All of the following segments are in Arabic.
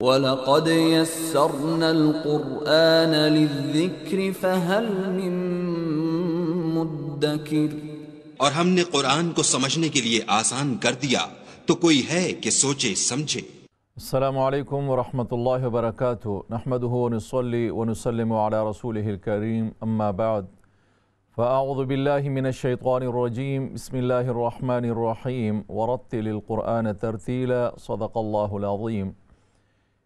وَلَقَدْ يَسَّرْنَا الْقُرْآنَ لِلذِّكْرِ فَهَلْ مِن مُدَّكِرٍ اور ہم نے قرآن کو سمجھنے کے لیے آسان کر دیا تو کوئی ہے کہ سوچے سمجھے۔ السلام علیکم ورحمۃ اللہ وبرکاتہ۔ نحمده ونصلي ونسلم على رسوله الكريم اما بعد۔ فاعوذ بالله من الشیطان الرجیم۔ بسم اللہ الرحمن الرحیم۔ ورتل القرآن ترتیلا۔ صدق اللہ العظیم۔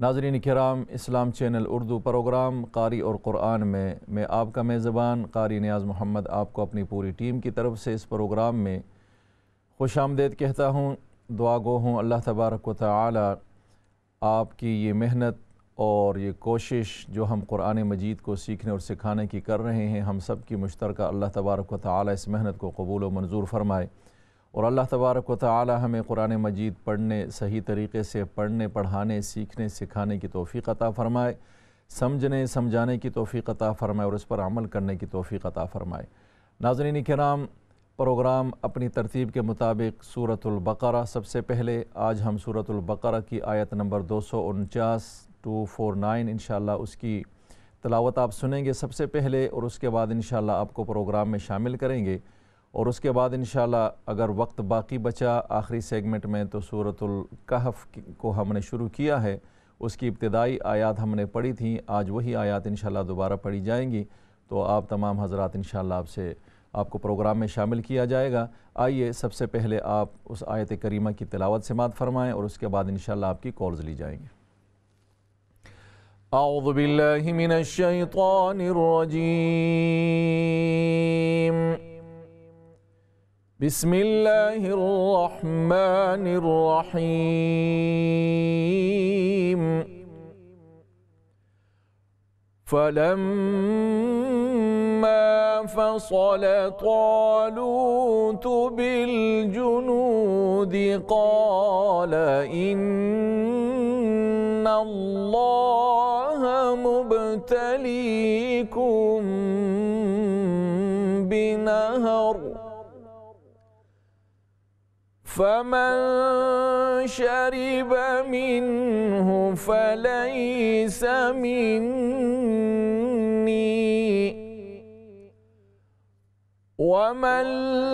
ناظرین کرام، اسلام چینل اردو پروگرام قاری اور قرآن میں میں آپ کا میزبان قاری نیاز محمد آپ کو اپنی پوری ٹیم کی طرف سے اس پروگرام میں خوش آمدید کہتا ہوں، دعا گو ہوں اللہ تبارک و تعالی آپ کی یہ محنت اور یہ کوشش جو ہم قرآن مجید کو سیکھنے اور سکھانے کی کر رہے ہیں، ہم سب کی مشترکہ اللہ تبارک و تعالی اس محنت کو قبول و منظور فرمائے۔ اور اللہ تبارک و تعالی ہمیں قرآن مجید پڑھنے، صحیح طریقے سے پڑھنے، پڑھانے، سیکھنے، سکھانے کی توفیق عطا فرمائے، سمجھنے، سمجھانے کی توفیق عطا فرمائے اور اس پر عمل کرنے کی توفیق عطا فرمائے۔ ناظرین کرام، پروگرام اپنی ترتیب کے مطابق سورة البقرہ۔ سب سے پہلے آج ہم سورة البقرہ کی آیت نمبر دو سو انچاس two four nine انشاءاللہ اس کی تلاوت آپ سنیں گے۔ سب سے پہلے اور اس کے بعد انشاءاللہ آپ کو پروگرام میں شامل کریں گے۔ اور اس کے بعد انشاءاللہ اگر وقت باقی بچا آخری segment میں تو سورۃ الکہف کو ہم نے شروع کیا ہے۔ اس کی ابتدائی آیات ہم نے پڑھی تھیں، آج وہی آیات انشاءاللہ دوبارہ پڑھی جائیں گی۔ تو آپ تمام حضرات انشاءاللہ آپ سے آپ کو پروگرام میں شامل کیا جائے گا۔ آئیے سب سے پہلے آپ اس آیت کریمہ کی تلاوت سماعت فرمائیں اور اس کے بعد انشاءاللہ آپ کی کالز لی جائیں گے۔ اعوذ باللہ من الشیطان الرجیم۔ بسم الله الرحمن الرحيم. فلما فصل طالوت بالجنود قال إن الله مبتليكم بنهر. فمن شرب منه فليس مني. ومن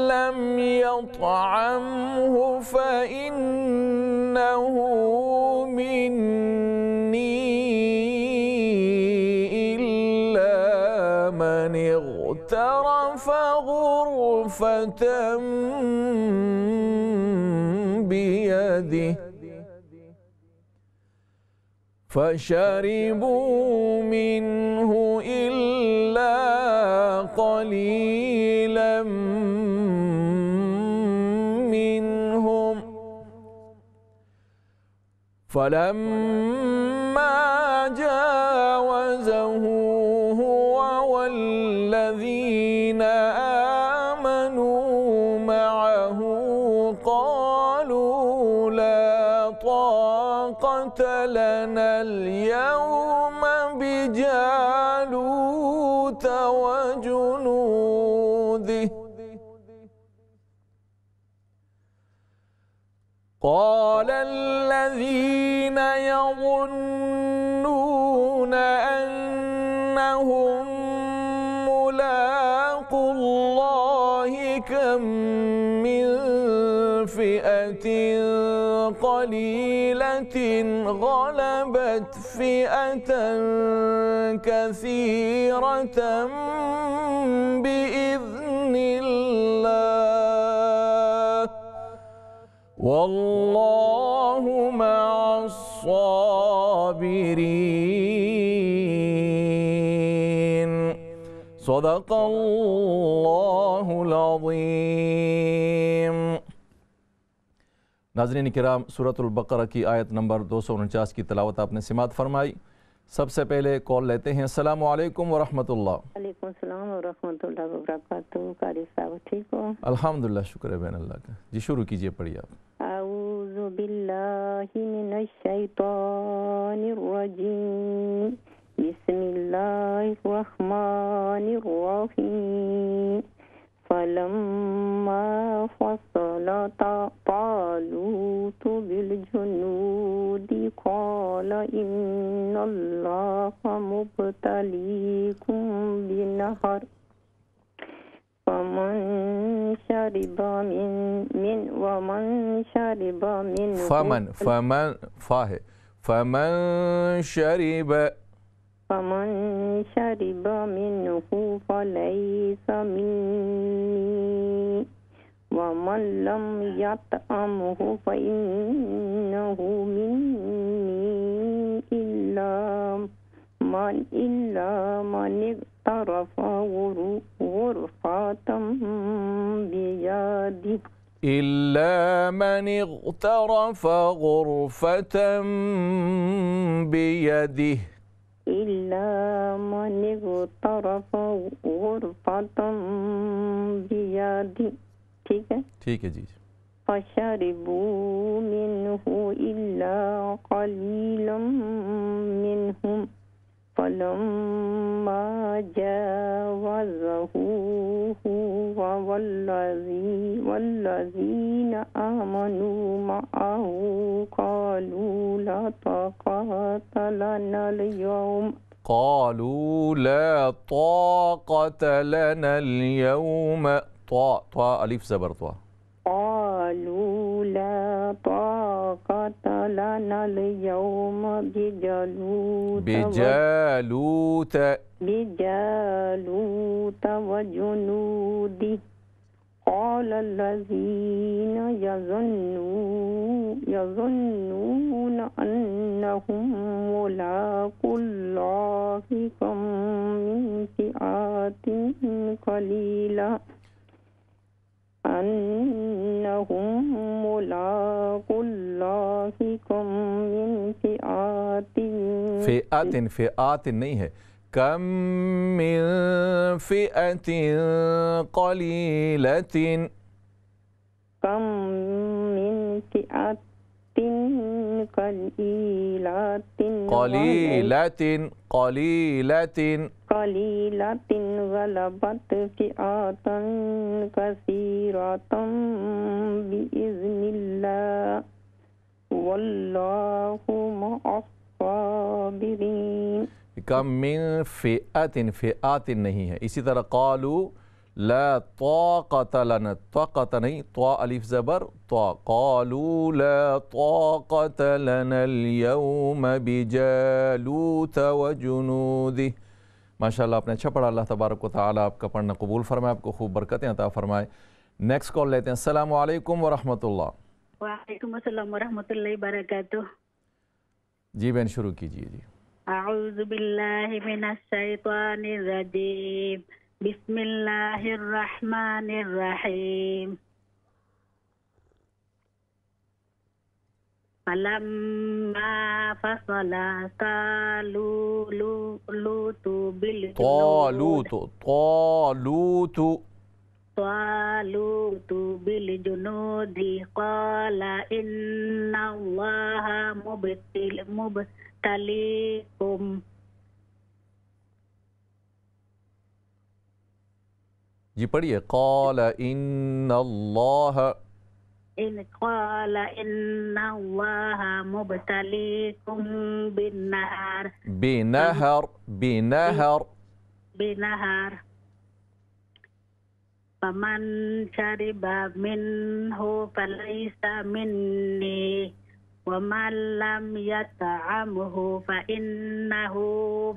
لم يطعمه فإنه مني. إلا من اغترف غرفة بيده فشربوا منه إلا قليلا منهم. فلما جاوزه قال الذين يظنون أنهم ملاقوا الله كم من فئة قليلة غلبت فئة كثيرة والله مع الصابرين. صدق الله العظيم. ناظرین کرام، سورة البقرہ کی آیت نمبر دو سو انچاس کی تلاوت آپ نے سماعت فرمائی۔ سب سے پہلے کال لیتے ہیں۔ السلام علیکم ورحمت اللہ۔ علیکم السلام ورحمت اللہ وبرکاتہ۔ قاری صاحب ٹھیک ہو؟ الحمدللہ شکر ہے بین اللہ کا۔ جی شروع کیجیے پڑھی آپ۔ اعوذ باللہ من الشیطان الرجیم۔ بسم اللہ الرحمن الرحیم۔ فلما فصل طالوت بالجنود قال إن الله مبتليكم بنهر فمن شرب من من ومن شرب من فمن فمن فاه فمن شرب فمن شرب منه فليس مني ومن لم يطعمه فإنه مني إلا من إلا من اغترف غرفة بيده إلا من اغترف غرفة بيده إلا من اغترف غرفة بيده ठीक है ठीक है जी فشربوا منه إلا قليلا منهم فلما جاوزه هو والذي والذين آمنوا معه قالوا لا طاقة لنا اليوم. قالوا لا طاقة لنا اليوم. طاء طاء ألف زبر طاء. قالوا لا طاقة لنا اليوم بجالوت بجالوت. بجالوت وجنوده. قال الذين يظنون يظنون أنهم ملاقو الله كم من فئات قليلة. أنهم ملاقو الله كم من فئات فئات فئات नहीं है कम من فئة قليلة كم من فئة قليلة قليلة قليلة قليلة غلبت فئة كثيرة بإذن الله. والله مع الصابرين كم من فئة فئة نهي. هي إسی طرح قالوا لا طاقة لنا. طاقة نهي. طا ألف زبر. طا. قالوا لا طاقة لنا اليوم بجالوت وجنوده. ماشاءاللہ آپ نے اچھا پڑھا اللہ تبارک و تعالی آپ کا پڑھنا قبول فرمائے آپ کو خوب برکتیں عطا فرمائے۔ نیکسٹ کال لیتے ہیں۔ السلام علیکم ورحمۃ اللہ وعلیکم السلام ورحمۃ اللہ وبرکاتہ۔ جی بہن شروع کیجیے جی۔ اعوذ باللہ من الشیطان الرجیم۔ بسم اللہ الرحمن الرحیم۔ فلما فصل طالوت بالجنود طالوت طالوت. طالوت بالجنود قال إن الله مبتل مبتليكم. جي قال إن الله إن قال إن الله مبتليكم بالنهر بنهر بنهر. بنهر. فمن شرب منه فليس مني. ومن لم يطعمه فإنه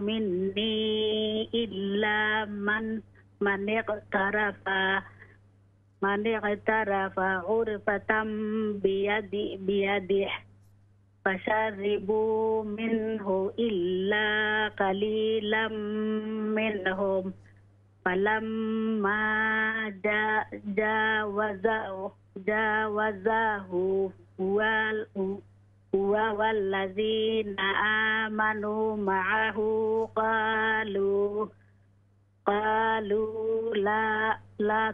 مني إلا من من اقترف. من اقترف غرفة بيد بيده فشربوا منه إلا قليلا منهم. فلما جا- جاوزه جاوزه هو والذين آمنوا معه قالوا قالوا لا لا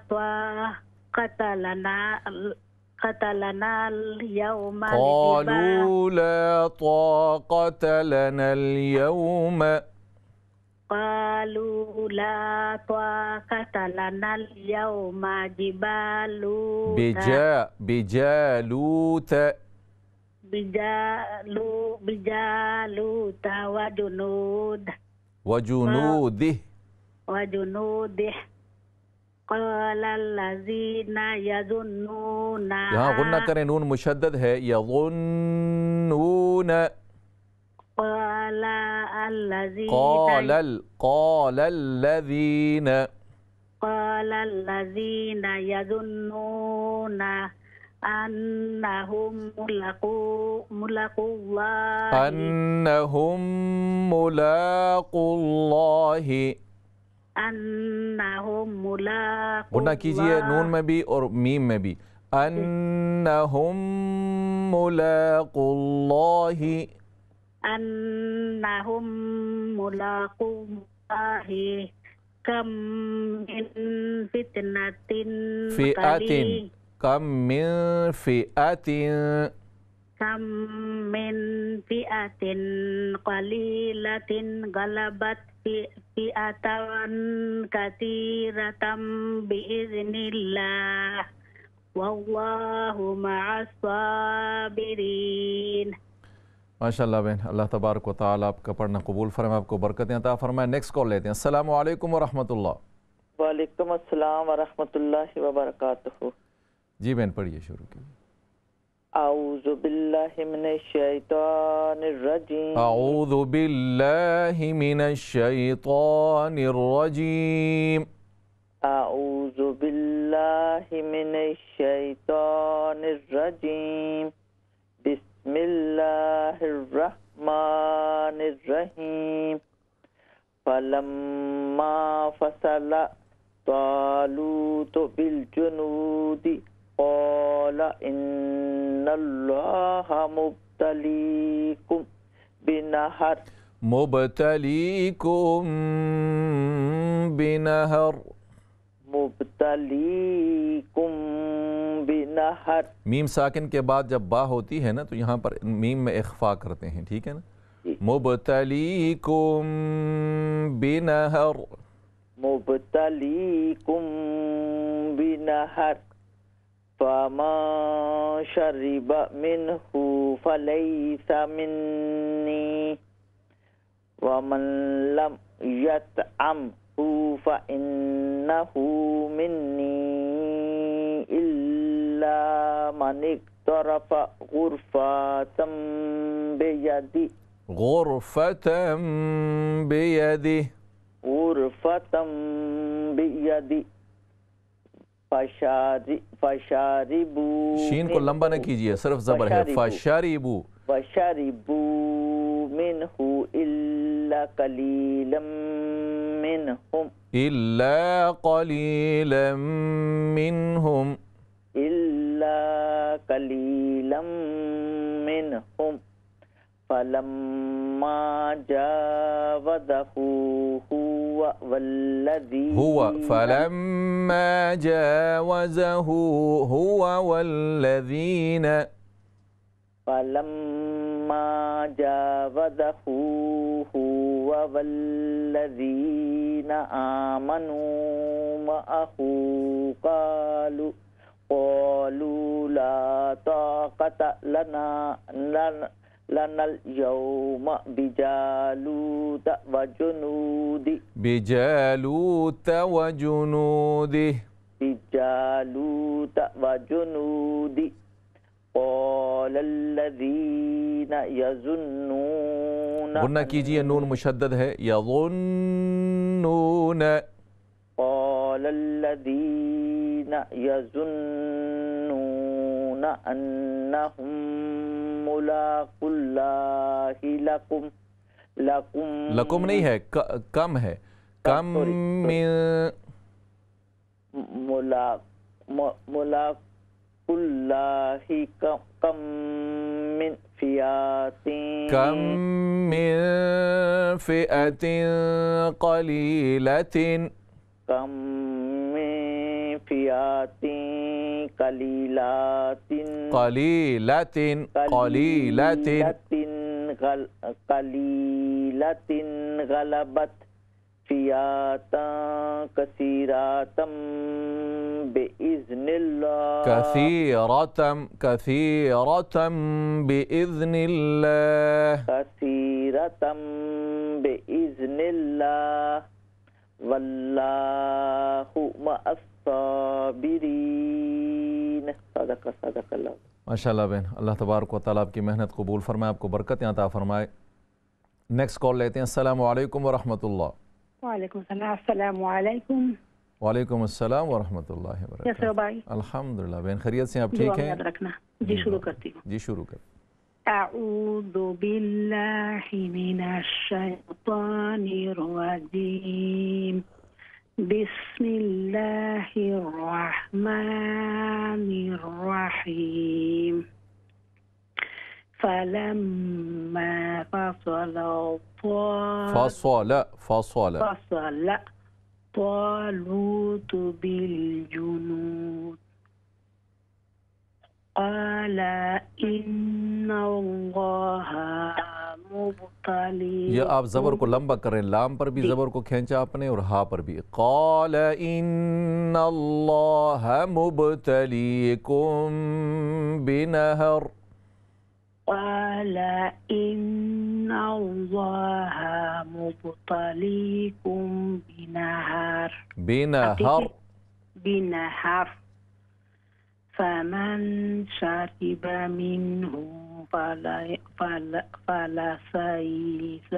لنا قتلنا اليوم قالوا لا طاقة لنا اليوم. قالوا لا طاقة لنا اليوم جبالوت بجاء بجالوت. بجالو بجالوت وجنود. وجنوده. وجنوده. قال الذين يظنون यहाँ गुन्ना करें नून मुशद्दद है قال الذين قال ال... قال الذين. قال الذين يظنون أنهم ملاقو ملاقو الله. أنهم ملاقو الله. أنهم ملاقوا गुन्ना कीजिए الله नून में भी और मीम में भी अन्नहुम मुलाकुल्लाह أنهم ملاقوا الله كم من فتنة فئة قليل- كم من فئة كم من فئة قليلة غلبت في- فئة كثيرة بإذن الله والله مع الصابرین ماشاء اللہ اللہ تبارک و تعالیٰ آپ کا پڑھنا قبول فرمائے آپ کو برکتیں عطا فرمائے نیکسٹ کال لیتے ہیں السلام علیکم ورحمۃ اللہ وعلیکم السلام ورحمۃ اللہ وبرکاتہ جی بین پڑھیے شروع کیجیے أعوذ بالله من الشيطان الرجيم. أعوذ بالله من الشيطان الرجيم. أعوذ بالله من الشيطان الرجيم. بسم الله الرحمن الرحيم. فلما فصل طالوت بالجنود قال ان اللہ مبتلیکم بنہر مبتلیکم بنہر مبتلیکم بنہر میم ساکن کے بعد جب با ہوتی ہے نا تو یہاں پر میم میں اخفا کرتے ہیں ٹھیک ہے نا؟ جی۔ مبتلیکم بنہر مبتلیکم بنہر فمن شرب منه فليس مني ومن لم يطعمه فإنه مني إلا من اقترف غرفة بيده. غرفة بيده. غرفة بيده. فشاریبو شین کو لمبا نہ کیجیے صرف زبر ہے. فشاربو. فشاربو. منہو الا قلیلا منہم. الا قلیلا منہم. الا قلیلا منہم فلما جاوزه هو والذين هو فلما جاوزه هو والذين فلما جاوزه هو والذين آمنوا معه قالوا قالوا لا طاقة لنا لنا اليوم بجالوت وجنوده بجالوت وجنوده بجالوت وجنوده قال غنہ کیجیے نون مشدد ہے. یظنون. قال الذين يظنون انہم ملاق اللہ لکم لکم لکم نہیں ہے کم ہے۔ کم ملاق ملاق اللہ کم من فیات کم من فیات قلیلت کم من فئات قليلات قليلة قليلة غل قليلة غلبت فئات كثيرة بإذن الله. كثيرة كثيرة بإذن الله. كثيرة بإذن الله. والله مع الصابرین۔ صدق صدق اللہ۔ ماشاء اللہ اللہ تبارک و تعالیٰ آپ کی محنت قبول فرمائے آپ کو برکت یہاں تا فرمائے۔ نیکس کال لیتے ہیں۔ السلام علیکم ورحمت اللہ وعلیکم السلام السلام علیکم۔ وعلیکم السلام ورحمۃ اللہ وبرکاتہ الحمد للہ بہن سے آپ ٹھیک ہیں؟ جی،, جی شروع کرتی ہوں۔ جی شروع کر اعوذ باللہ من الشیطان الرجیم۔ بسم الله الرحمن الرحيم. فلما فصل الطاعون فصل فصل. فصل طالوت بالجنود. قال إن الله مبتلي ये आप ज़बर को लंबा करें लाम पर भी ज़बर को खींचा आपने और हा पर भी क़ाल इन्नल्लाह मुबतलीकुम बिनहर قال إن الله مبتليكم بنهر बिनहर بنهر فمن شرب منه فلا فلا فلا سيس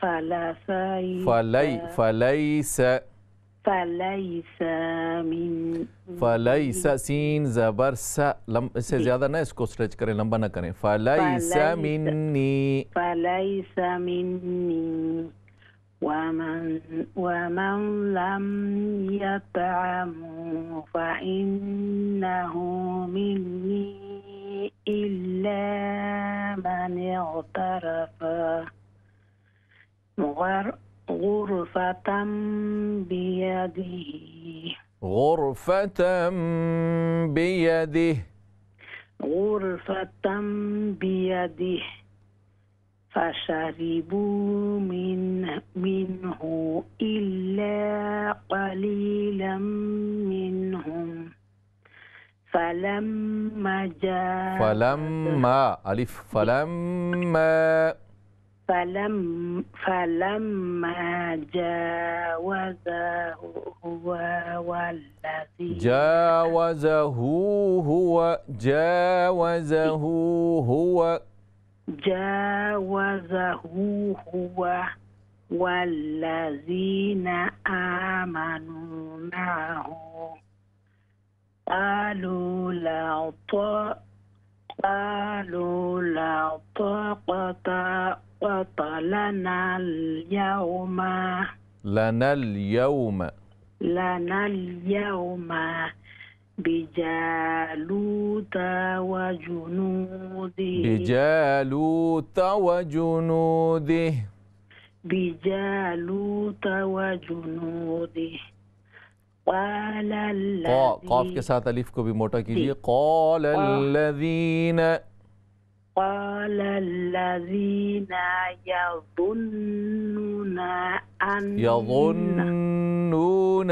فلا سيس فلي فليس فليس من فليس سین زبر س لم اس سے جی. زیادہ نہ اس کو stretch کریں لمبا نہ کریں. فليس مني. فليس مني. ومن ومن لم يطعم فإنه مني إلا من اغترف. غر- غرفة بيده. غرفة بيده. غرفة بيده. فشربوا من منه إلا قليلا منهم. فلما جاء فلما ألف. فلما فلم فلما جاوزه هو والذي جاوزه هو جاوزه هو جاوزه هو والذين آمنوا معه. قالوا لا قالوا لا طاقة لنا اليوم. لنا اليوم. لنا اليوم. بجالوت وجنوده بجالوت وجنوده بجالوت وجنوده قال قا قاف الذي के साथ अलिफ को भी मोटा कीजिए قال الذين قال الذين يظنون أن يظنون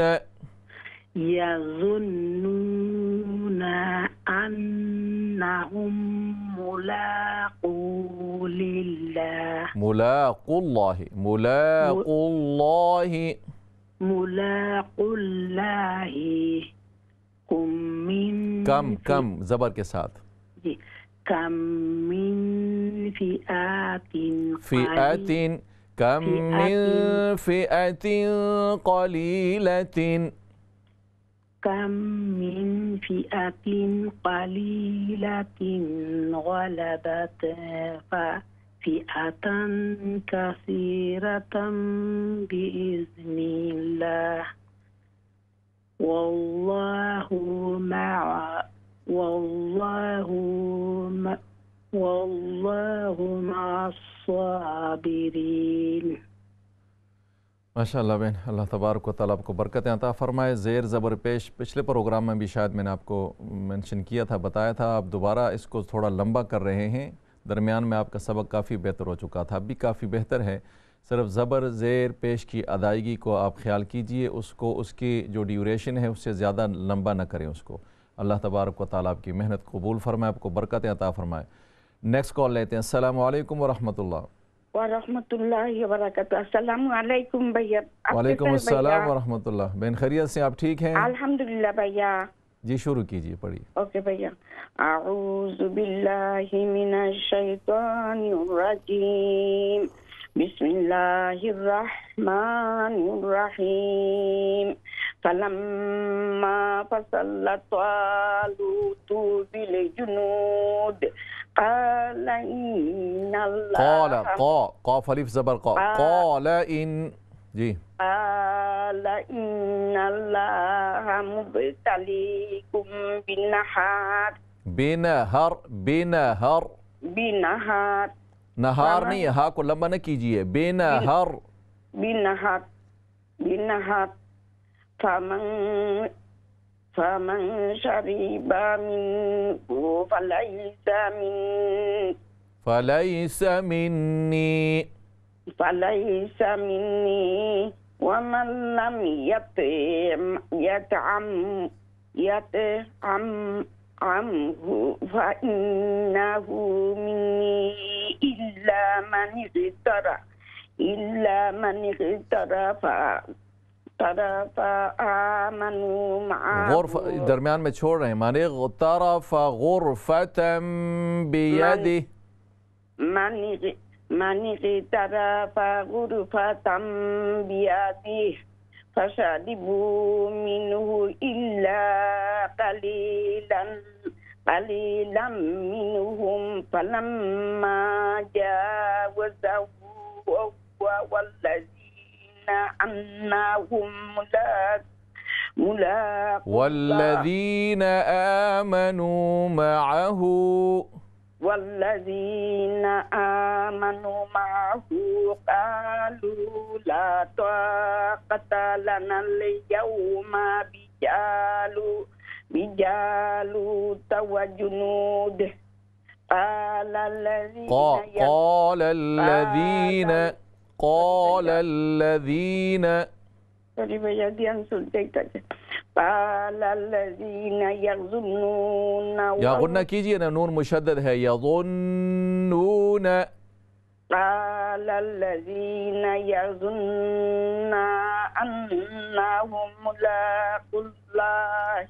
يظنون أنهم ملاقو لله ملاقو الله ملاقو الله ملاقو الله كم من कम कम जबर के साथ जी, كم من فئات فئة كم من فئة قليلة كم من فئة قليلة غلبت فئة كثيرة بإذن الله. والله مع والله مع والله مع الصابرين. ماشاء اللہ بہن، اللہ تبارک و تعالیٰ آپ کو برکتیں عطا فرمائے۔ زیر زبر پیش، پچھلے پروگرام میں بھی شاید میں نے آپ کو mention کیا تھا، بتایا تھا۔ آپ دوبارہ اس کو تھوڑا لمبا کر رہے ہیں۔ درمیان میں آپ کا سبق کافی بہتر ہو چکا تھا، اب بھی کافی بہتر ہے۔ صرف زبر، زیر پیش کی ادائیگی کو آپ خیال کیجیے۔ اس کو، اس کی جو duration ہے، اس سے زیادہ لمبا نہ کریں اس کو۔ اللہ تبارک و تعالیٰ آپ کی محنت قبول فرمائے، آپ کو برکتیں عطا فرمائے۔ next call لیتے ہیں۔ السلام علیکم ورحمۃ اللہ۔ ورحمۃ اللہ وبرکاتہ السلام علیکم بھیا وعلیکم السلام ورحمۃ اللہ بہن خیریت سے آپ ٹھیک ہیں الحمدللہ بھیا جی شروع کیجیے پڑھیے okay بھیا اعوذ باللہ من الشیطان الرجیم بسم اللہ الرحمن الرحیم فلما فصل طالوت بالجنود قال إن الله قال قا قاف अलिफ ज़बर qa قا- قال इन जी قال إن الله مبتليكم بنهار बेनहर बेनहर بنهار नहार हाँ। नहीं हा को लंबा न कीजिए बेनहर بنهار بنهار فمن فمن شرب منه فليس من فليس مني. فليس مني. ومن لم يطعم يطعم يطعم عنه فإنه مني. إلا من اغترى إلا من اغترى غرفة درميان مشهور من اغترف غرفة بيده. من من اغترف غرفة بيده فشربوا منه إلا قليلا قليلا منهم. فلما جاوزه هو والذي أنهم ملاك ملاك والذين آمنوا معه. والذين آمنوا معه قالوا لا طاقة لنا اليوم بجالوت بجالوت وجنوده. قال الذين قال الذين قال الذين قال الذين يظنون يظن कीजिए ना नून मुशद्दद है يظنون. قال الذين يظنون أنهم ملاقو الله.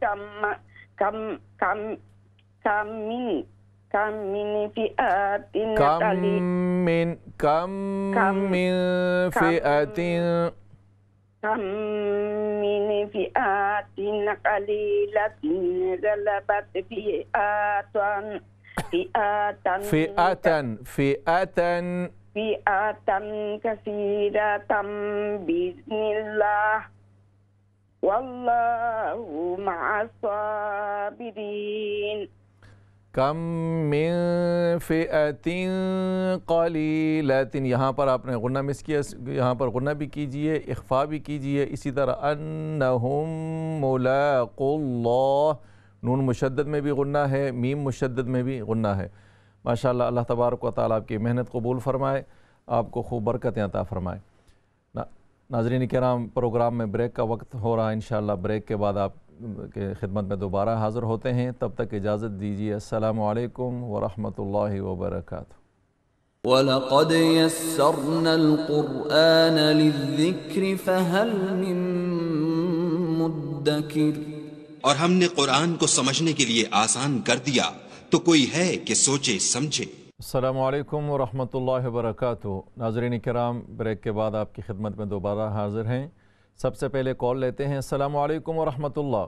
كم كم كم كم من Kam min fi'atin kam min kam, kam min fi'atin. Kam min fi'atin qalilatin galabat fi'atan fi'atan. Fi'atan fi'atan. Fi'atan kathiratan bismillah, wallahu ma'as کم من فئت قلیلت یہاں پر آپ نے غنہ مس کیا، یہاں پر غنہ بھی کیجیے اخفا بھی کیجیے۔ اسی طرح انہم ملاق اللہ۔ نون مشدد میں بھی غنہ ہے، میم مشدد میں بھی غنہ ہے۔ ماشاءاللہ اللہ تبارک و تعالیٰ آپ کی محنت قبول فرمائے، آپ کو خوب برکتیں عطا فرمائے۔ ناظرین کرام، پروگرام میں بریک کا وقت ہو رہا ہے، انشاءاللہ بریک کے بعد آپ کے خدمت میں دوبارہ حاضر ہوتے ہیں۔ تب تک اجازت دیجیے۔ السلام علیکم ورحمۃ اللہ وبرکاتہ۔ وَلَقَدْ يَسَّرْنَا الْقُرْآنَ لِلذِّكْرِ فَهَلْ مِن مُدَّكِرِ۔ اور ہم نے قرآن کو سمجھنے کے لیے آسان کر دیا تو کوئی ہے کہ سوچے سمجھے۔ السلام علیکم ورحمۃ اللہ وبرکاتہ۔ ناظرین کرام break کے بعد آپ کی خدمت میں دوبارہ حاضر ہیں۔ سب سے پہلے کال لیتے ہیں۔ السلام علیکم ورحمت اللہ۔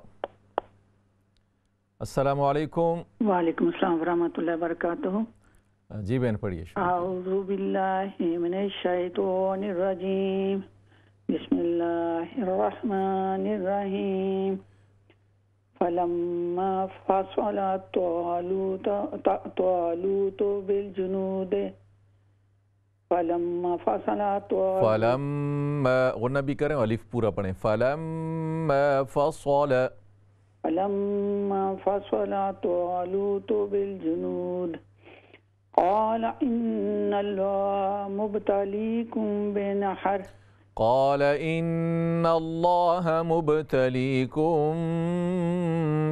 السلام علیکم۔ وعلیکم السلام ورحمت اللہ وبرکاتہ۔ جی بہن پڑھیے اعوذ باللہ من الشیطان الرجیم۔ بسم اللہ الرحمن الرحیم۔ فلما فصل طالوت طالوت بالجنود۔ فلم فصلات بھی کریں علیف پورا پڑھیں. فلم فصول فلم فصلات علوت بالجنود. قال ان الله مبتليكم بنحر. قال ان الله مبتليكم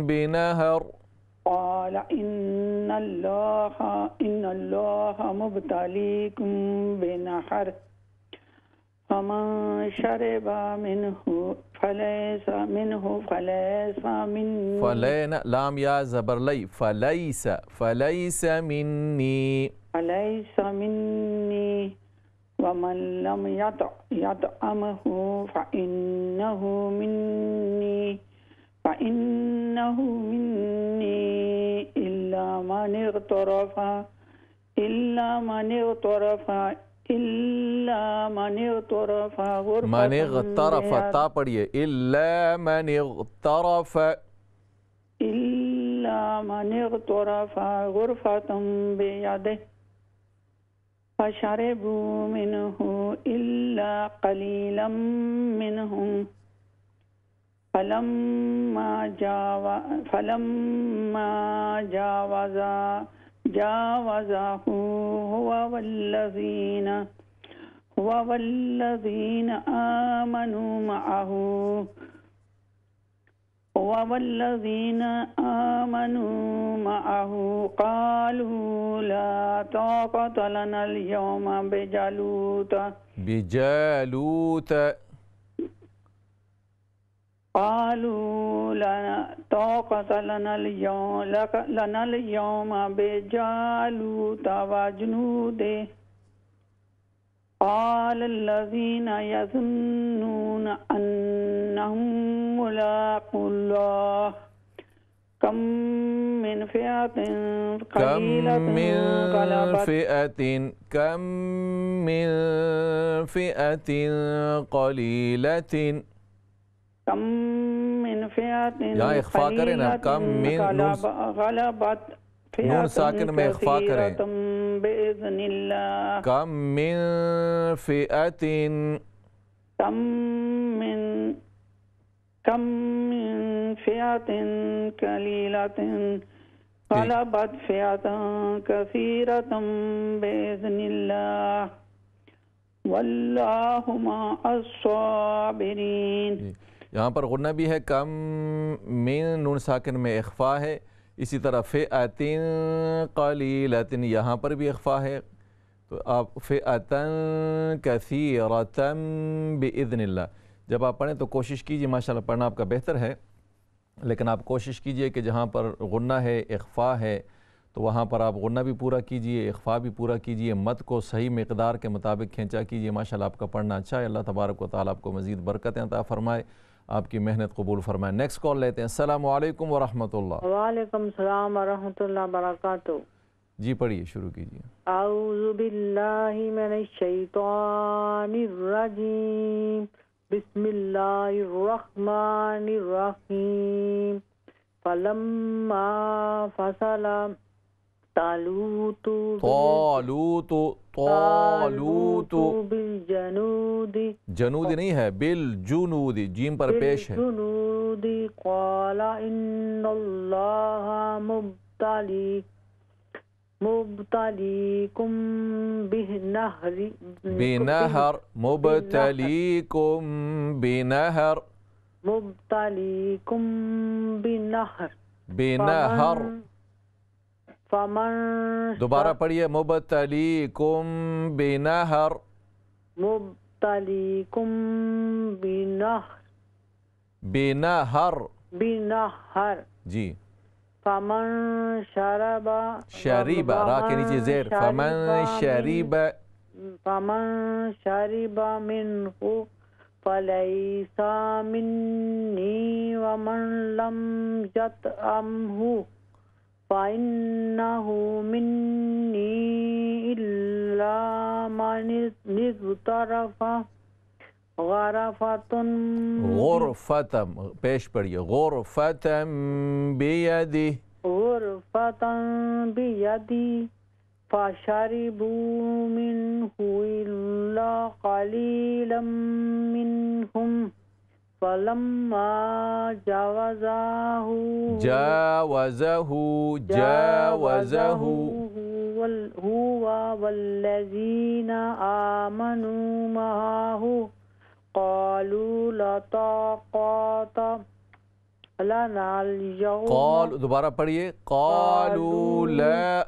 بنهر. قال إن الله إن الله مبتليكم بنحر فمن شرب منه فليس منه فليس مني. فلين لام يا زبرلي فليس فليس مني. فليس مني. ومن لم يطع يطعمه فإنه مني. فإنه مني إلا من اغترف إلا من اغترف إلا من اغترف. غرفة من اغترف تابري إلا من اغترف. إلا من اغترف غرفة بيده. فشربوا منه إلا قليلا منهم. فلما جاو فلما جاوزا جاوزه هو والذين هو والذين آمنوا معه. والذين آمنوا معه. قالوا لا طاقة لنا اليوم بجالوت. بجالوت. قالوا لنا طاقة لنا اليوم لنا اليوم بجالوت وجنوده قال الذين يظنون أنهم ملاقوا الله. كم من فئة كم قليلة من غلبت. فئة كم من فئة قليلة كم من فئة यहाँ इख्फा करें ना, قليلة कम من غلب غلبت नून साकिन में इख्फा करें। كثيرة بإذن الله كم من فئة كم من كم من فئة قليلة غلبت فئة كثيرة بإذن الله والله مع الصابرين یہاں پر غنہ بھی ہے، کم من نون ساکن میں اخفا ہے۔ اسی طرح فئة قليلة یہاں پر بھی اخفا ہے۔ تو آپ فئة كثيرة باذن اللہ۔ جب آپ پڑھیں تو کوشش کیجیے ماشاءاللہ پڑھنا آپ کا بہتر ہے۔ لیکن آپ کوشش کیجیے کہ جہاں پر غنہ ہے، اخفا ہے، تو وہاں پر آپ غنہ بھی پورا کیجیے اخفا بھی پورا کیجیے مد کو صحیح مقدار کے مطابق کھینچا کیجیے ماشاءاللہ آپ کا پڑھنا اچھا ہے۔ اللہ تبارک و تعالیٰ آپ کو مزید برکتیں عطا فرمائے۔ آپ کی محنت قبول فرمائیں۔ next call لیتے ہیں۔ السلام علیکم ورحمت اللہ۔ وعلیکم السلام ورحمت اللہ وبرکاتہ۔ جی پڑھیے شروع کیجیے اعوذ باللہ من الشیطان الرجیم۔ بسم اللہ الرحمن الرحیم۔ فلما فصل طالوت طالوت तालूत बिलजनूदी जनूद नहीं है बिल जुनूदी जीम पर पेश है बिलजुनूदी क़ाला इन्नल्लाह मुब्तली मुब्तलीकुम बिनहरी बिनहर मुबतलीकुम बिनहर मुब्तलीकुम فمن دوبارہ پڑھیے مبتلی کم بینہر مبتلی کم بینہر بینہر بینہر جی۔ فمن شرب شریب را کے نیچے زیر۔ فمن شریب فمن شرب منہ فلیسا منی ومن لم جتعمہ فإنه مني إلا من اغترف غرفة غرفة بيش بري غرفة بيدي غرفة بيدي فشربوا منه إلا قليلا منهم. فلما جاوزه جاوزه جاوزه. هو والذين آمنوا معه قالوا لا طاقة لنا اليوم قالوا دوبارہ پڑھیے. قالوا لا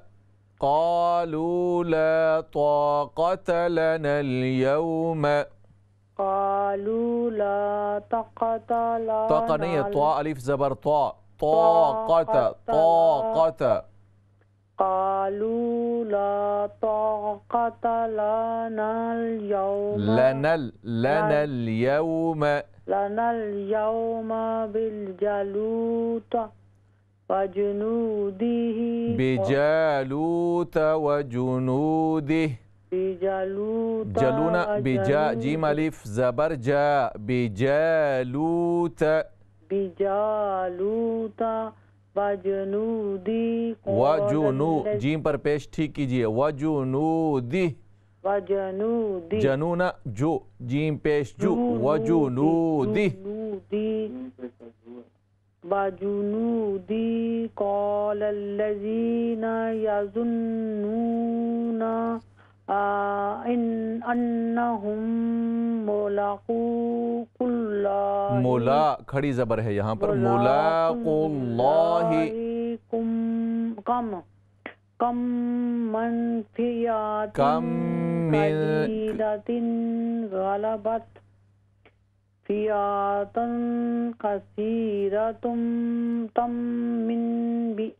قالوا لا طاقة لنا اليوم. قالوا لا طاقة لنا طاقة نية طاء ألف زبر طاء. طاقة طاقة. قالوا لا طاقة لنا اليوم لنا لنا اليوم. لنا اليوم بالجلوت وجنوده. بجالوت وجنوده. جلونا بجا جیم علیف زبر جا بجالوتا بجالوتا وجنودی وجنو جیم پر پیش ٹھیک کیجیے۔ وجنودی وجنودی جنونا جو جیم پیش جو۔ وجنودی وجنودی قول اللذین یزنونا ان مولا کھڑی زبر ہے یہاں پر مولا اللہ کم کم کم من فیات کم مزیدت غلبت فیاتا تم من بی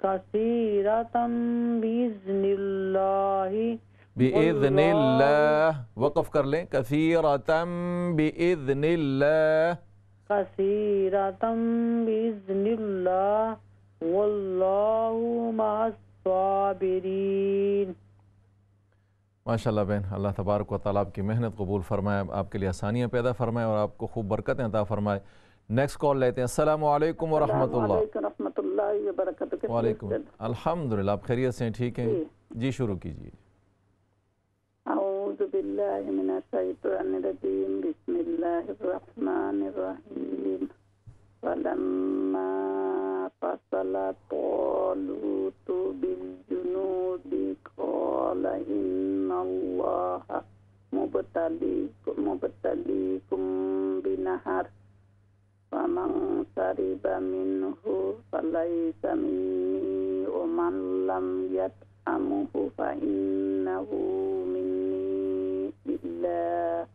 کثیرتم بیزن اللہ۔ بِإِذْنِ اللَّهِ. وقف کر لیں. کثیرتم بِإِذْنِ اللَّهِ. کثیرتم بِإِذْنِ اللَّهِ. وَاللَّهُ مَعَ الصَّابِرِينَ. ماشاءاللہ بہن اللہ تبارک و تعالیٰ آپ کی محنت قبول فرمائے آپ کے لیے آسانیاں پیدا فرمائے اور آپ کو خوب برکتیں عطا فرمائے. next call لیتے ہیں. السلام علیکم ورحمۃ اللہ. رحمۃ اللہ وبرکاتہ. وعلیکم الحمدللہ آپ خیریت سے ہیں؟ ٹھیک ہیں؟ جی. جی، شروع کیجیے بالله من الشيطان الرجيم بسم الله الرحمن الرحيم فلما فصل طالوت بالجنود قال إن الله مبتليكم مبتليكم بنهر فمن شرب منه فليس مني ومن لم يطعمه فإنه مني إلا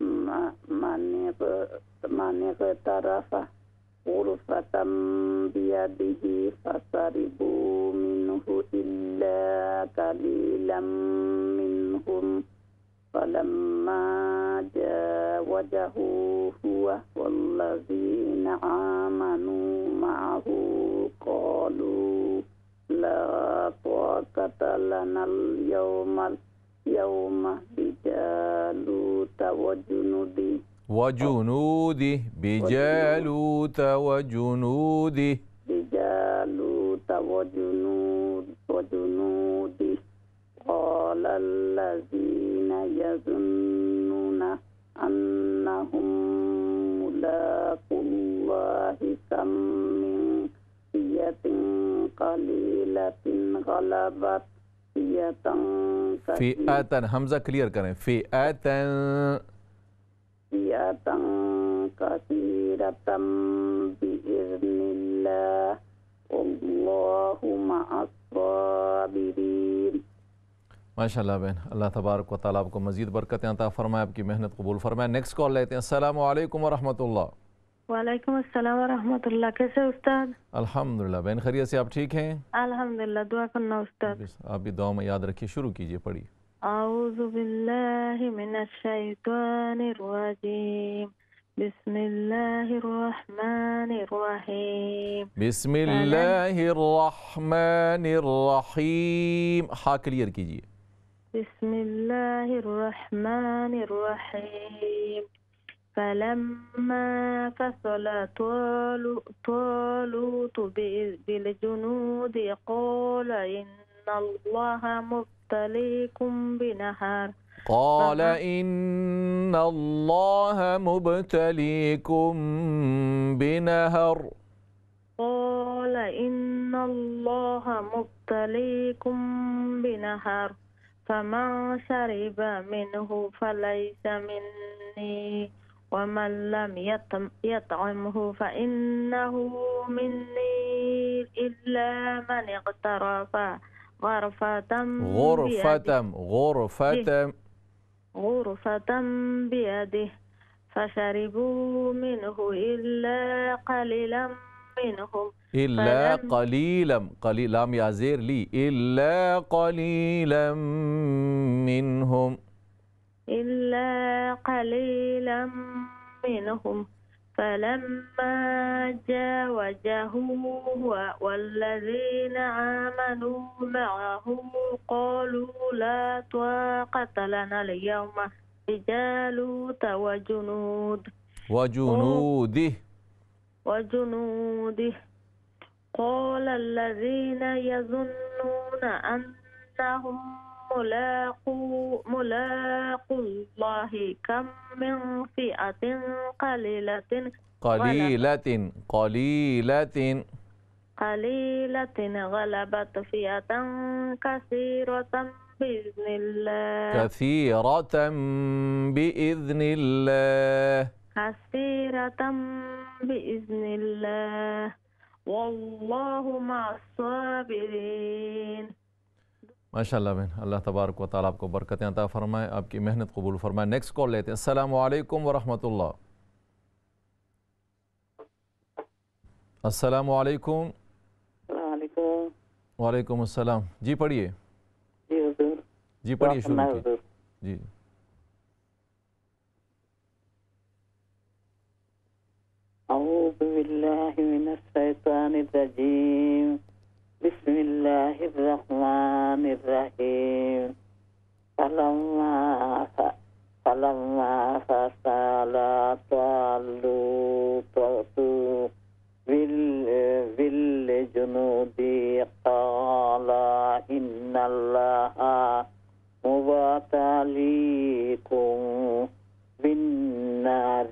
ما- من اغ- من اغترف غرفة بيده فشربوا منه إلا قليلا منهم فلما جاوزه هو والذين آمنوا معه قالوا لا طاقة لنا اليوم يوم بجالوت وجنوده وجنوده بجالوت وجنوده بجالوت وجنود وجنوده قال الذين يظنون أنهم ملاك الله كم من قليلة غلبت فیعتن فیعتن حمزہ کلیر کریں. فیعتن فیعتن کثیرتن بی اذن اللہ اللہم الصَّابِرِينَ. ماشاءاللہ بین اللہ تبارک و تعالیٰ آپ کو مزید برکتیں عطا فرمائے آپ کی محنت قبول فرمائے. نیکس کال لیتے ہیں. السلام علیکم ورحمت اللہ. وعلیکم السلام ورحمۃ اللہ کیسے استاد؟ الحمدللہ بین خیریت سے آپ ٹھیک ہیں؟ الحمدللہ دعا کرنا استاد۔ آپ بھی دعا میں یاد رکھیے شروع کیجیے پڑھی اعوذ باللہ من الشیطان الرجیم۔ بسم اللہ الرحمن الرحیم۔ بسم اللہ الرحمن الرحیم۔ ہا کلیئر کیجیے۔ بسم اللہ الرحمن الرحیم۔ فلما فصل طالو- طالوت بالجنود قال إن الله مبتليكم بنهر قال. إن الله مبتليكم بنهر قال إن الله مبتليكم بنهر فمن شرب منه فليس مني ومن لم يطعمه فإنه مني إلا من اغترف. غرفة غرفة بيده. غرفة غرفة بيده. فشربوا منه إلا قليلا منهم. إلا قليلا قليل لام يا زير لي. إلا قليلا منهم. إلا قليلا منهم. فلما جاوزه هو والذين آمنوا معه قالوا لا طاقة لنا اليوم. بجالوت وجنود. وجنوده. وجنوده. قال الذين يظنون أنهم ملاقو ملاقو الله كم من فئة قليلة؟ قليلة قليلة. قليلة غلبت فئة كثيرة بإذن الله. كثيرة بإذن الله. كثيرة بإذن الله. والله مع الصابرين. ماشاءاللہ بہن اللہ تبارک و تعالیٰ آپ کو برکتیں عطا فرمائے آپ کی محنت قبول فرمائے۔ نیکسٹ کال لیتے ہیں۔ السلام علیکم ورحمت اللہ السلام علیکم۔ علیکم وعلیکم السلام۔ جی پڑھیے۔ جی حضور۔ جی پڑھیے شروع کی جی۔ اعوذ باللہ من السیطان الرجیم۔ بسم الله الرحمن الرحيم. فلما فلما فصل طالوت بالجنود قال إن الله مبتليكم بالنار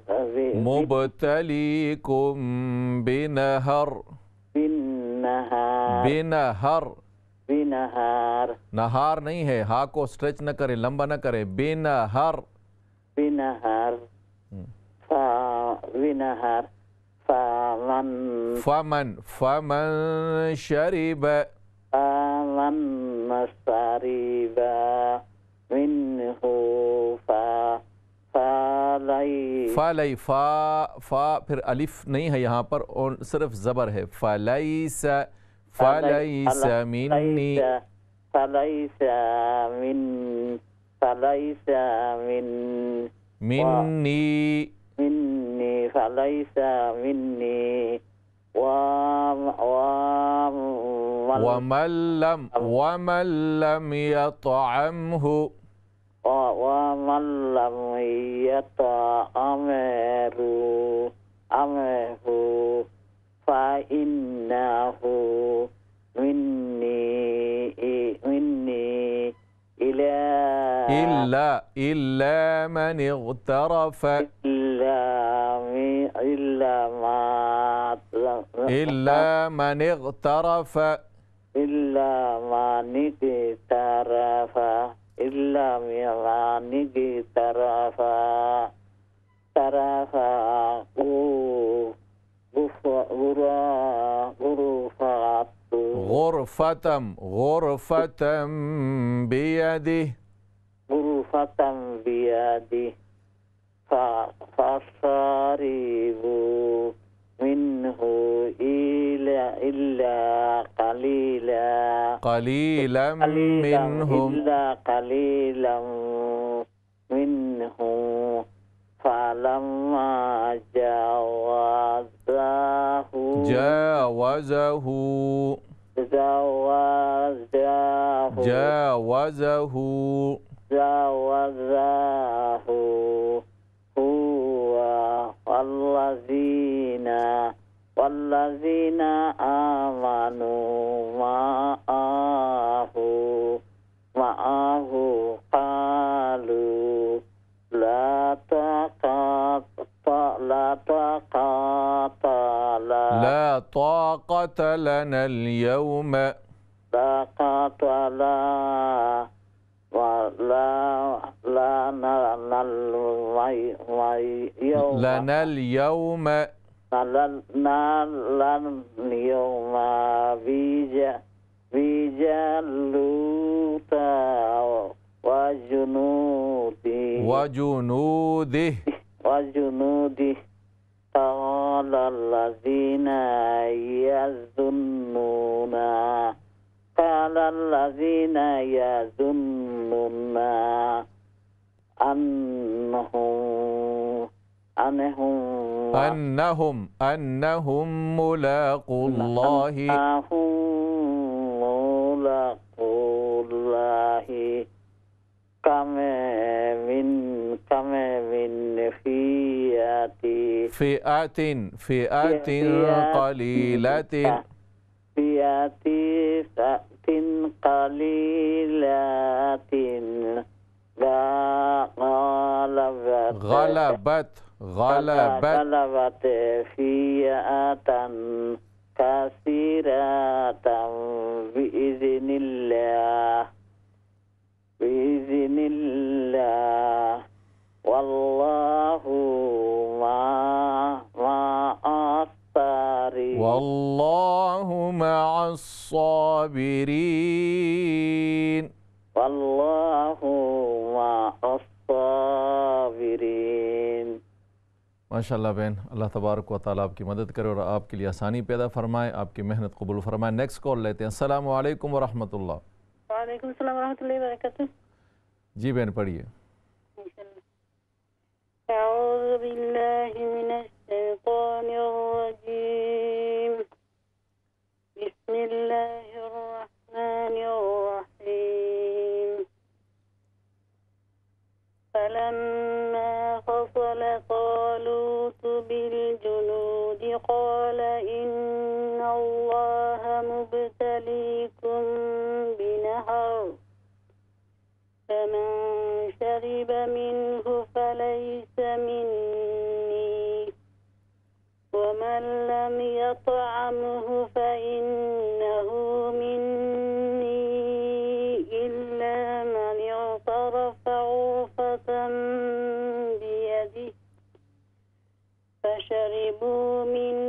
مبتليكم بنهر. بنہار۔ بنہار۔ نہار نہیں ہے۔ ہاں کو سٹریچ نہ کریں لمبا نہ کریں بنہار۔ بنہار۔ فا بنہار۔ فمن فمن فمن شرب فمن شریب۔ منہو فا۔ فا۔ فلائی فلائی فا فا پھر الف نہیں ہے یہاں پر اور صرف زبر ہے۔ فلیس فلیس منی۔ فلیس من فلیس من منی۔ منی فلیس منی۔ وام وام ومن لم ومن لم ومن لم يطعمه أمه فإنه مني مني إلى إلا إلا من اغترف. إلا إلا ما إلا من اغترف. إلا ما نقترف إلا نقترف ترف غرفات. غرفة غرفة بيده. غرفة بيده. فشربوا منه إلا إلا قليلا. قليلا منهم. إلا قليلا منهم فلما جاوزه جاوزه. جاوزه. جاوزاه هو والذين والذين آمنوا معه معه قالوا لا طاقة لا طاقة لا لا طاقة لنا اليوم. لا ولا لا نل يوم لنا اليوم لنا اليوم بيج بجلوت وجنودي. وجنوده وجنوده قال الذين يظنون قال الذين يظنون أنهم أنهم أنهم أنهم ملاقو الله أنهم ملاقو الله. كم من كم من فئة فئة فئة قليلة. فئة فئة قليلة. غلبت غلبت غلبت غلبت فئة كثيرة بإذن الله بإذن الله. والله مع مع الصابرين. والله مع الصابرين. والله ماشاءاللہ بہن اللہ تبارک و تعالیٰ آپ کی مدد کرے اور آپ کے لیے آسانی پیدا فرمائے آپ کی محنت قبول فرمائے۔ نیکسٹ کال لیتے ہیں۔ السلام علیکم ورحمۃ اللہ وعلیکم السلام ورحمۃ اللہ وبرکاتہ۔ جی بہن پڑھیے۔ اعوذ باللہ من الشیطان الرجیم۔ بسم اللہ الرحمن الرحیم۔ فلما مبتليكم بنهر فمن شرب منه فليس مني ومن لم يطعمه فإنه مني إلا من اغترف غرفة بيده فشربوا منه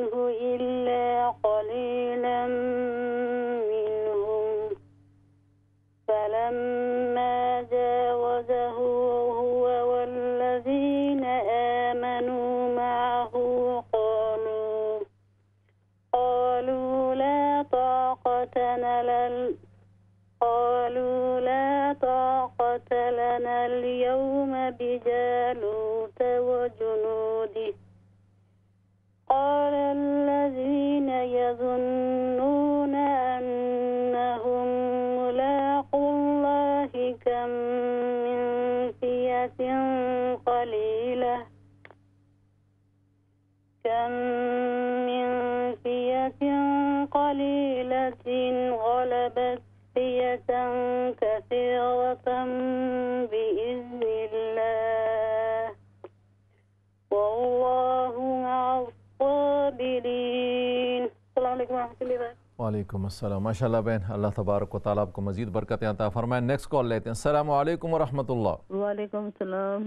السلام ماشاء اللہ بہن اللہ تبارک و تعالیٰ آپ کو مزید برکتیں عطا فرمائے. نیکس کال لیتے ہیں. السلام علیکم ورحمۃ اللہ وعلیکم السلام.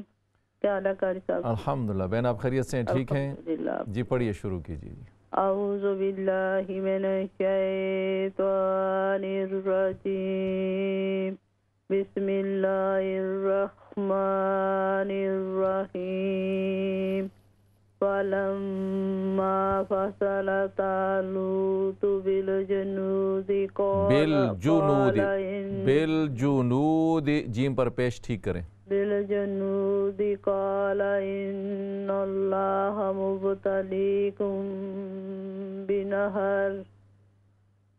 کیا اللہ کاری صاحب؟ الحمدللہ. بہن آپ خیریت سے ہیں؟ ٹھیک ہیں؟ جی پڑھئے شروع کیجیے اعوذ باللہ من الشیطان الرجیم. بسم اللہ الرحمن الرحیم. فلما فصلت بل جنود بل جنود جیم پر پیش ٹھیک کریں۔ بل جنود قال ان اللہ مبتلیکم بنہر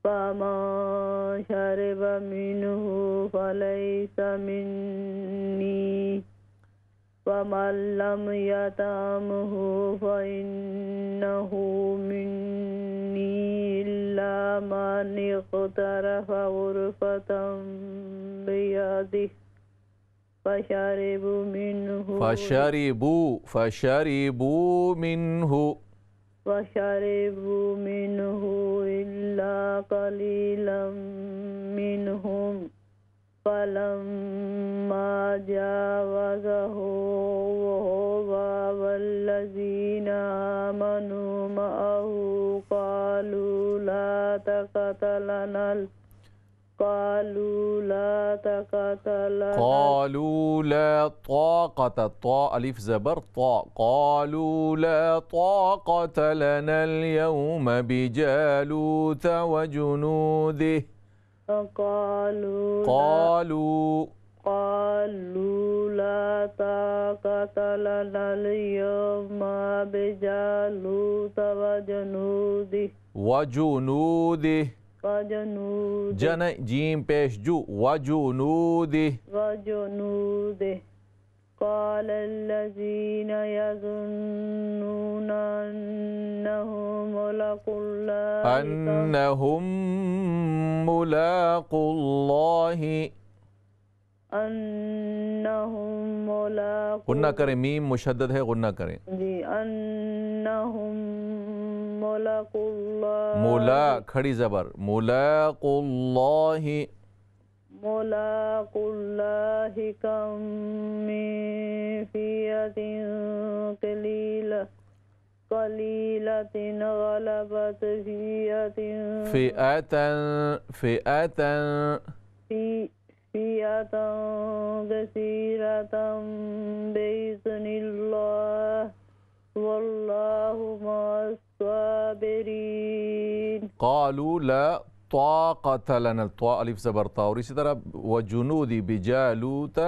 فما شرب منه فليس مني فمن لم يطعمه فإنه مني إلا من اقترف غرفة بيده فشربوا منه فشربوا فشربوا منه فشربوا منه إلا قليلا منهم فلما جاوزه تقتلنا قالوا لا تقتلنا قالوا لا طاقة طاء ألف زبر طاء قالوا لا طاقة لنا اليوم بجالوت وجنوده. قالوا قالوا قالوا لا طاقة لنا اليوم بجالوت وجنوده. وجنوده. وجنوده. جن جيم پیش جو. وجنوده. وجنوده. قال الذين يظنون أنهم ملاقو الله. أنهم ملاقوا الله. انہم ملاقو غنہ کریں میم مشدد ہے غنہ کریں۔ جی انہم ملاقو اللہ مولا کھڑی زبر۔ ملاقو اللہ ملاق اللہ کم من فیت قلیل قلیلت غلبت فیت فیئتا فیئتا بإذن الله والله مع الصابرين قالوا لا طاقة لنا الطاء زبر اسی طرح وجنودي بجالوت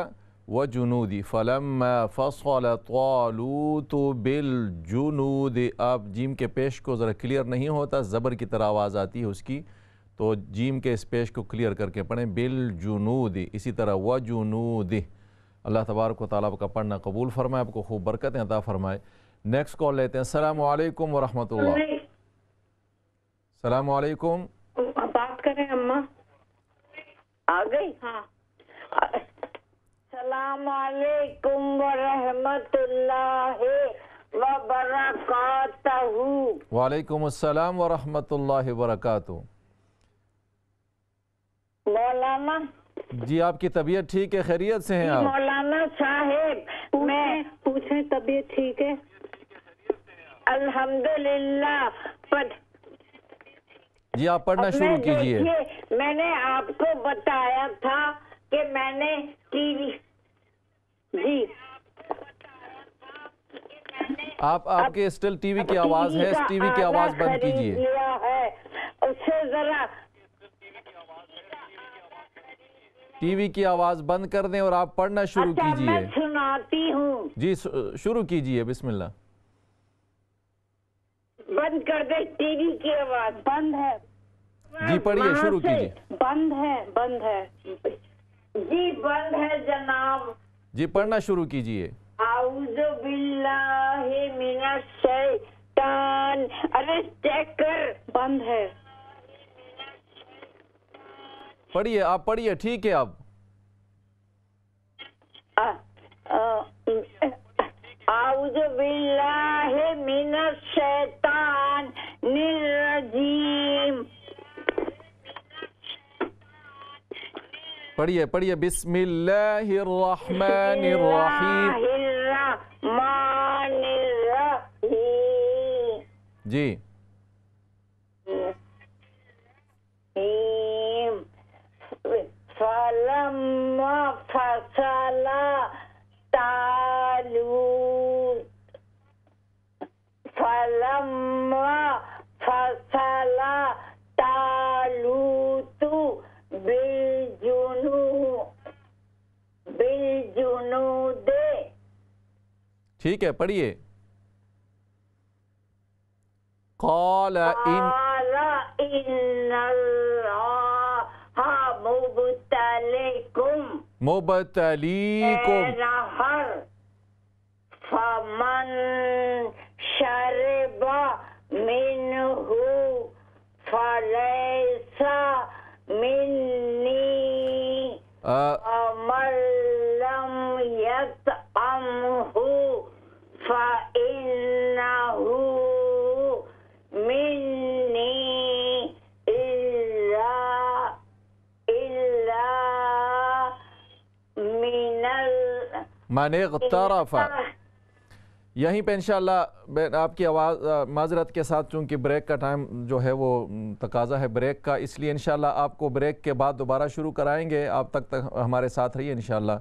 وجنودي فلما فصل طالوت بالجنود، اب جیم کے پیش کو ذرا کلیئر نہیں ہوتا، زبر کی طرح آواز آتی ہے اس کی. تو جیم کے اس پیش کو کلیئر کر کے پڑھیں۔ بالجنود اسی طرح وجنود اللہ تبارک و تعالیٰ کا پڑھنا قبول فرمائے آپ کو خوب برکتیں عطا فرمائے۔ next call لیتے ہیں۔ السلام علیکم ورحمت اللہ السلام علیکم۔ بات کریں اماں آگئی ہاں۔ السلام علیکم ورحمۃ اللہ وبرکاتہ وعلیکم السلام ورحمت اللہ وبرکاتہ۔ مولانا۔ جی آپ کی طبیعت ٹھیک ہے؟ خیریت سے ہیں جی، آپ؟ مولانا صاحب میں پوچھیں طبیعت ٹھیک ہے؟ الحمدللہ پڑھ۔ جی آپ پڑھنا شروع کیجیے۔ میں نے آپ کو بتایا تھا کہ میں نے ٹی وی جی۔ آپ آپ کے اسٹل ٹی وی کی آواز ہے؟ ٹی وی کی آواز بند کیجیے۔ اسے ذرا ٹی وی کی آواز بند کر دیں اور آپ پڑھنا شروع اچھا، کیجیے۔ میں سناتی ہوں۔ جی شروع کیجیے بسم اللہ۔ بند کر دیں ٹی وی کی آواز۔ بند ہے۔ جی پڑھیے شروع کیجیے۔ بند ہے بند ہے۔ جی بند ہے جناب۔ جی پڑھنا شروع کیجیے۔ اعوذ باللہ من الشیطان۔ ارے چیک کر۔ بند ہے۔ پڑھیے آپ پڑھیے ٹھیک ہے آپ اعوذ باللہ من الشیطان الرجیم۔ پڑھیے پڑھیے بسم اللہ الرحمن الرحیم۔ جی۔ فلم فصل تالوت ٹھیک ہے پڑھیے۔ قال ان قال ان علیکم۔ مبت علیکم نہر فمن شرب منہ فلیسا منی۔ من اغترف جی، ہاں۔ یہیں پہ انشاءاللہ آپ کی آواز معذرت کے ساتھ چونکہ بریک کا ٹائم جو ہے وہ تقاضا ہے بریک کا اس لیے انشاءاللہ آپ کو بریک کے بعد دوبارہ شروع کرائیں گے۔ آپ تک تک ہمارے ساتھ رہیے انشاءاللہ۔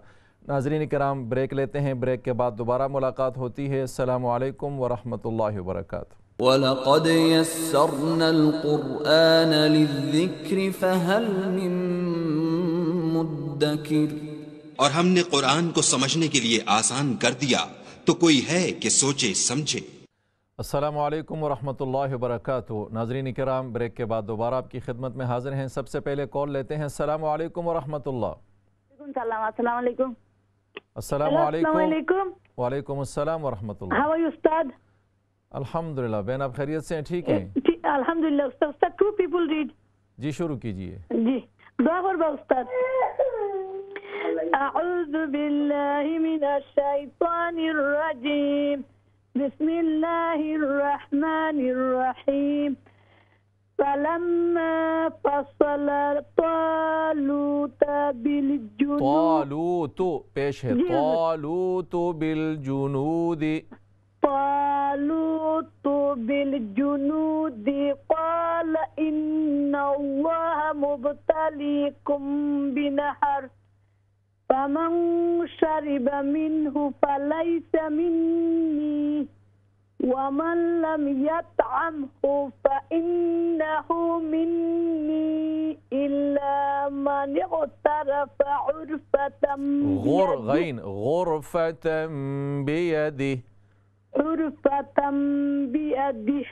ناظرین کرام بریک لیتے ہیں۔ بریک کے بعد دوبارہ ملاقات ہوتی ہے۔ السلام علیکم ورحمۃ اللہ وبرکاتہ۔ وَلَقَدْ يَسَّرْنَا الْقُرْآنَ لِلذِّكْرِ فَهَلْ مِن مُدَّكِرِ اور ہم نے قرآن کو سمجھنے کے لیے آسان کر دیا تو کوئی ہے کہ سوچے سمجھے۔ السلام علیکم ورحمۃ اللہ وبرکاتہ۔ ناظرین کرام بریک کے بعد دوبارہ آپ کی خدمت میں حاضر ہیں۔ سب سے پہلے کال لیتے ہیں۔ السلام علیکم ورحمۃ اللہ۔ السلام علیکم۔ السلام علیکم۔ وعلیکم السلام ورحمۃ اللہ۔ استاد؟ الحمدللہ۔ بہن آپ خیریت سے ٹھیک ہیں؟ الحمد للہ جی شروع کیجیے جی۔ دعا فرما استاد۔ أعوذ بالله من الشيطان الرجيم. بسم الله الرحمن الرحيم. فلما فصل طالوت بالجنود طالوت بيش طالوت بالجنود. طالوت بالجنود قال إن الله مبتليكم بنهر. فمن شرب منه فليس مني ومن لم يطعمه فإنه مني إلا من اغترف عرفة بيده. غين غرفة بيده. عرفة بيده.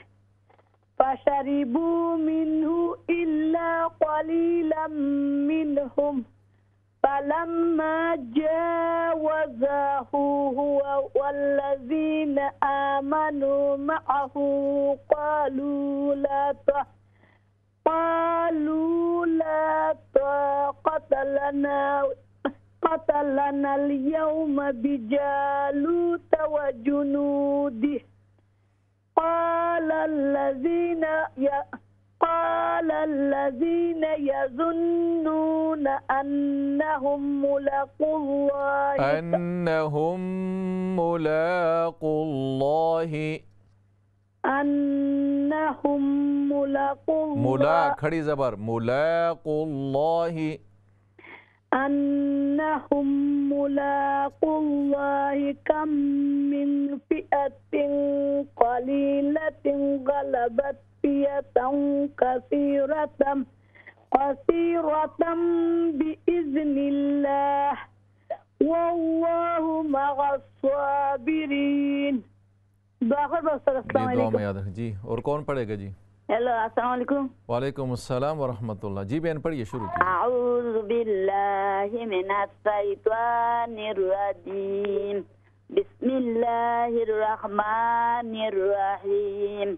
فشربوا منه إلا قليلا منهم. فلما جاوزه هو والذين آمنوا معه قالوا لا قالوا لا طاقة لنا قتلنا اليوم بجالوت وجنوده. قال الذين ي... قال الذين يظنون أنهم ملاق الله. أنهم ملاق الله. أنهم ملاقو الله. ملاق खड़ी زبر. ملاقو الله. أنهم ملاق الله كم من فئة قليلة غلبت فئة كثيرة كثيرة بإذن الله والله مع الصابرين دعاء بس السلام ये दुआ में عليكم याद रखें जी और कौन पढ़ेगा जी हेलो अस्सलाम वालेकुम वालेकुम अस्सलाम वरहमतुल्लाह जी बहन पढ़िए शुरू कीजिए أعوذ بالله من الشيطان الرجيم بسم الله الرحمن الرحيم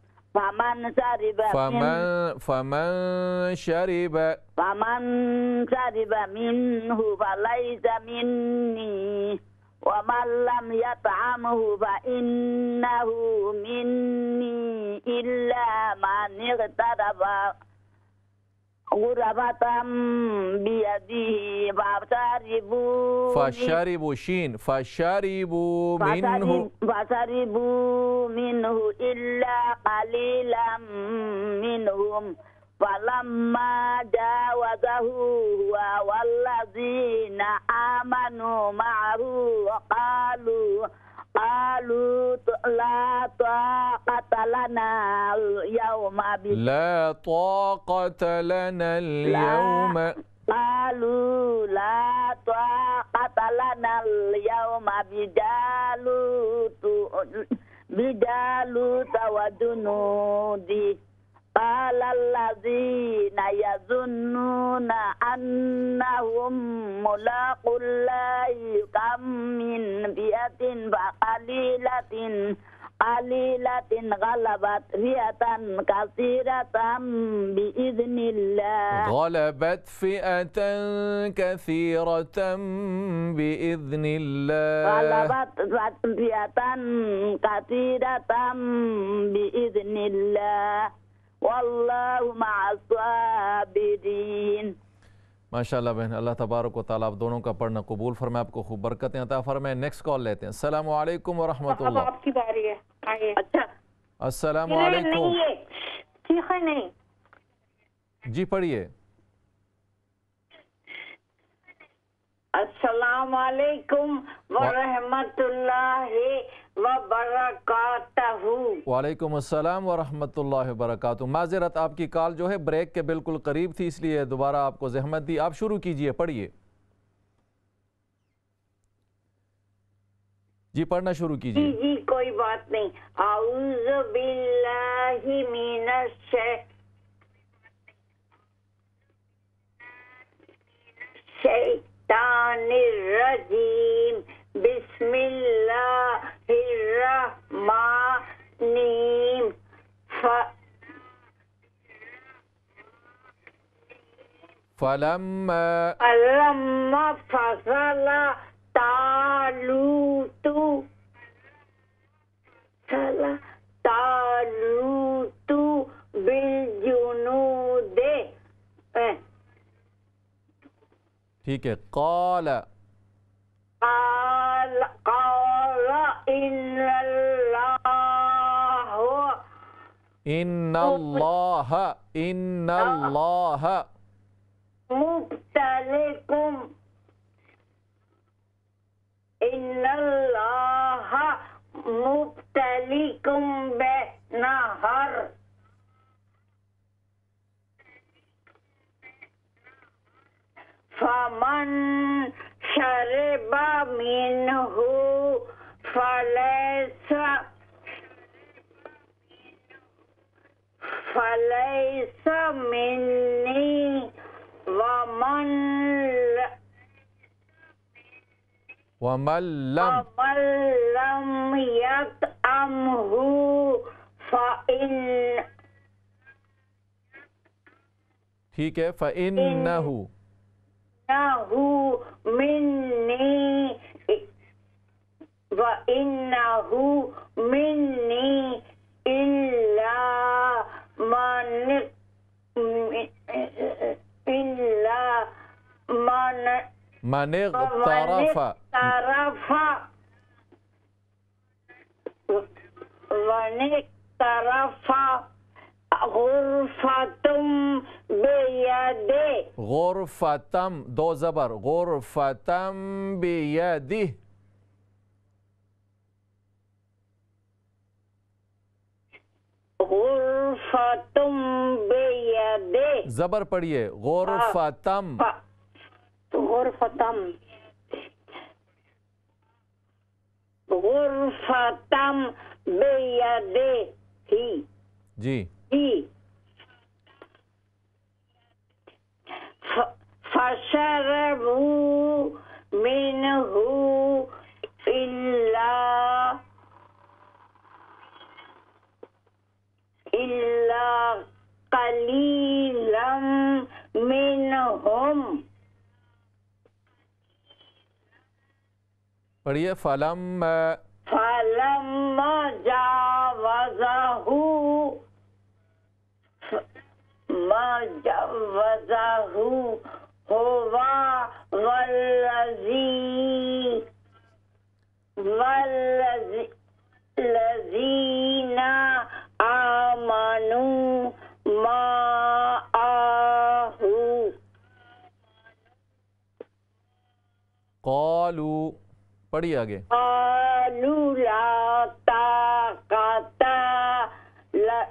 فمن شرب فمن فمن شرب فمن شرب منه فليس مني ومن لم يطعمه فإنه مني إلا من اغترب غرفة بيده فشربوا فشربوا شين؟ فشربوا منه. فشربوا منه إلا قليلا منهم. فلما جاوزه هو والذين آمنوا معه قالوا قالوا لا طاقة لنا اليوم لا طاقة لنا اليوم قالوا لا طاقة لنا اليوم بجالوت بجالوت وجنوده قال الذين يظنون أنهم ملاقوا الله كم من فئة فقليلة قليلة غلبت فئة كثيرة بإذن الله. غلبت فئة كثيرة بإذن الله. غلبت فئة كثيرة بإذن الله. واللہ مع الصابرین۔ ماشاءاللہ بہن اللہ تبارک و تعالیٰ آپ دونوں کا پڑھنا قبول فرمائے آپ کو خوب برکتیں عطا فرمائے۔ نیکس کال لیتے ہیں۔ السلام علیکم ورحمۃ اللہ۔ آپ کی باری ہے۔ اچھا۔ السلام جی، علیکم۔ چیخے جی، نہیں۔ جی پڑھئے السلام علیکم ورحمۃ اللہ۔ وعلیکم السلام ورحمۃ اللہ وبرکاتہ۔ معذرت آپ کی کال جو ہے بریک کے بالکل قریب تھی اس لیے دوبارہ آپ کو زحمت دی۔ آپ شروع کیجیے پڑھیے جی پڑھنا شروع کیجیے۔ جی،, جی کوئی بات نہیں۔ اعوذ باللہ من الشیطان الرجیم۔ बिल्लाहि मिनश शै- शैतानिर्रजीम बिस्मिल्लाहिर्रहमानिर्रहीम फ- फलम्मा فلما فصل طالوت فصل طالوت بالجنود اه، ठीक है कौल إن الله إن الله. مبتليكم إن الله مبتليكم بنهر فمن شرب منه فليس فليس مني ومن ل- वमन लम ومن لم يطعمه فإن ठीक है फ़इन्नहु إنه مني وإنه مني إلا ما إلا من من اقترف من اقترف غرفة بيدي غرفة دو زبر. غرفة بيده. غرفتم بیدے زبر پڑھئے غرفتم. غرفتم. غرفتم بیدے ہی. جی. ہی. فشربو منہو. پڑھیے۔ فلم فلم جاوزہ ما جاوزہ ہوا والذی والذی الذین آمنوا ما آہو قالوا لا طاقة ل-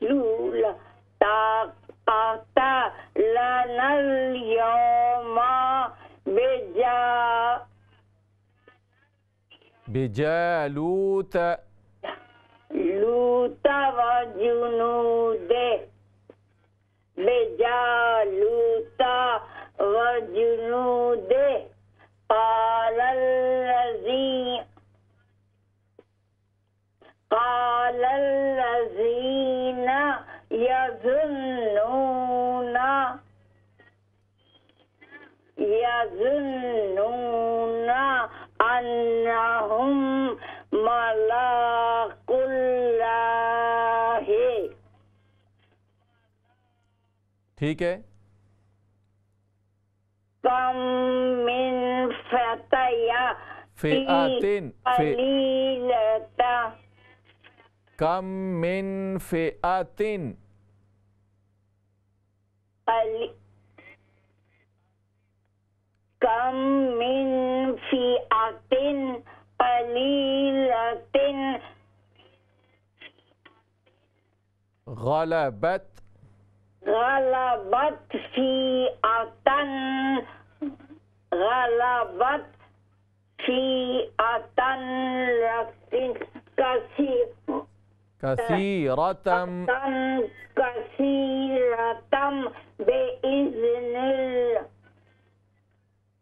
لا طاقة لنا اليوم بجا بجالوت لوط وجنوده بجالوت وجنوده قال الذي قال الذين يظنون يظنون أنهم ملاك الله. ٹھیک ہے۔ کم من الفتيا فئة قليلة. كم من فئة كم من فئة قليلة. غلبت. غلبت فئة. غلبت فئة كثير كثيرة. كثيرة بإذن الله.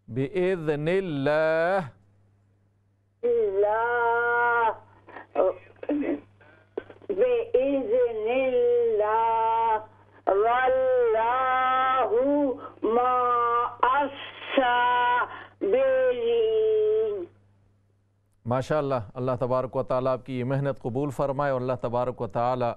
بإذن الله. الله بإذن الله. والله ماشاء اللہ اللہ تبارک و تعالیٰ آپ کی یہ محنت قبول فرمائے اور اللہ تبارک و تعالیٰ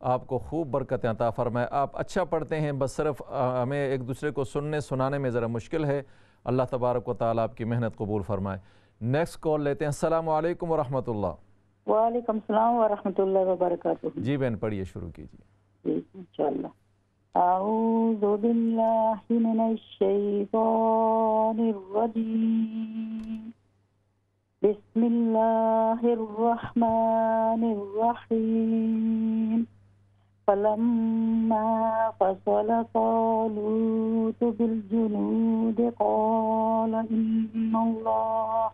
آپ کو خوب برکتیں عطا فرمائے۔ آپ اچھا پڑھتے ہیں بس صرف ہمیں ایک دوسرے کو سننے سنانے میں ذرا مشکل ہے۔ اللہ تبارک و تعالیٰ آپ کی محنت قبول فرمائے۔ نیکسٹ کال لیتے ہیں۔ السلام علیکم ورحمت اللہ۔ وعلیکم السلام ورحمۃ اللہ وبرکاتہ۔ جی بہن پڑھیے شروع کیجیے۔ جی انشاءاللہ۔ اعوذ باللہ من الشیطان الرجیم۔ بسم الله الرحمن الرحيم. فلما فصل طالوت بالجنود قال إن الله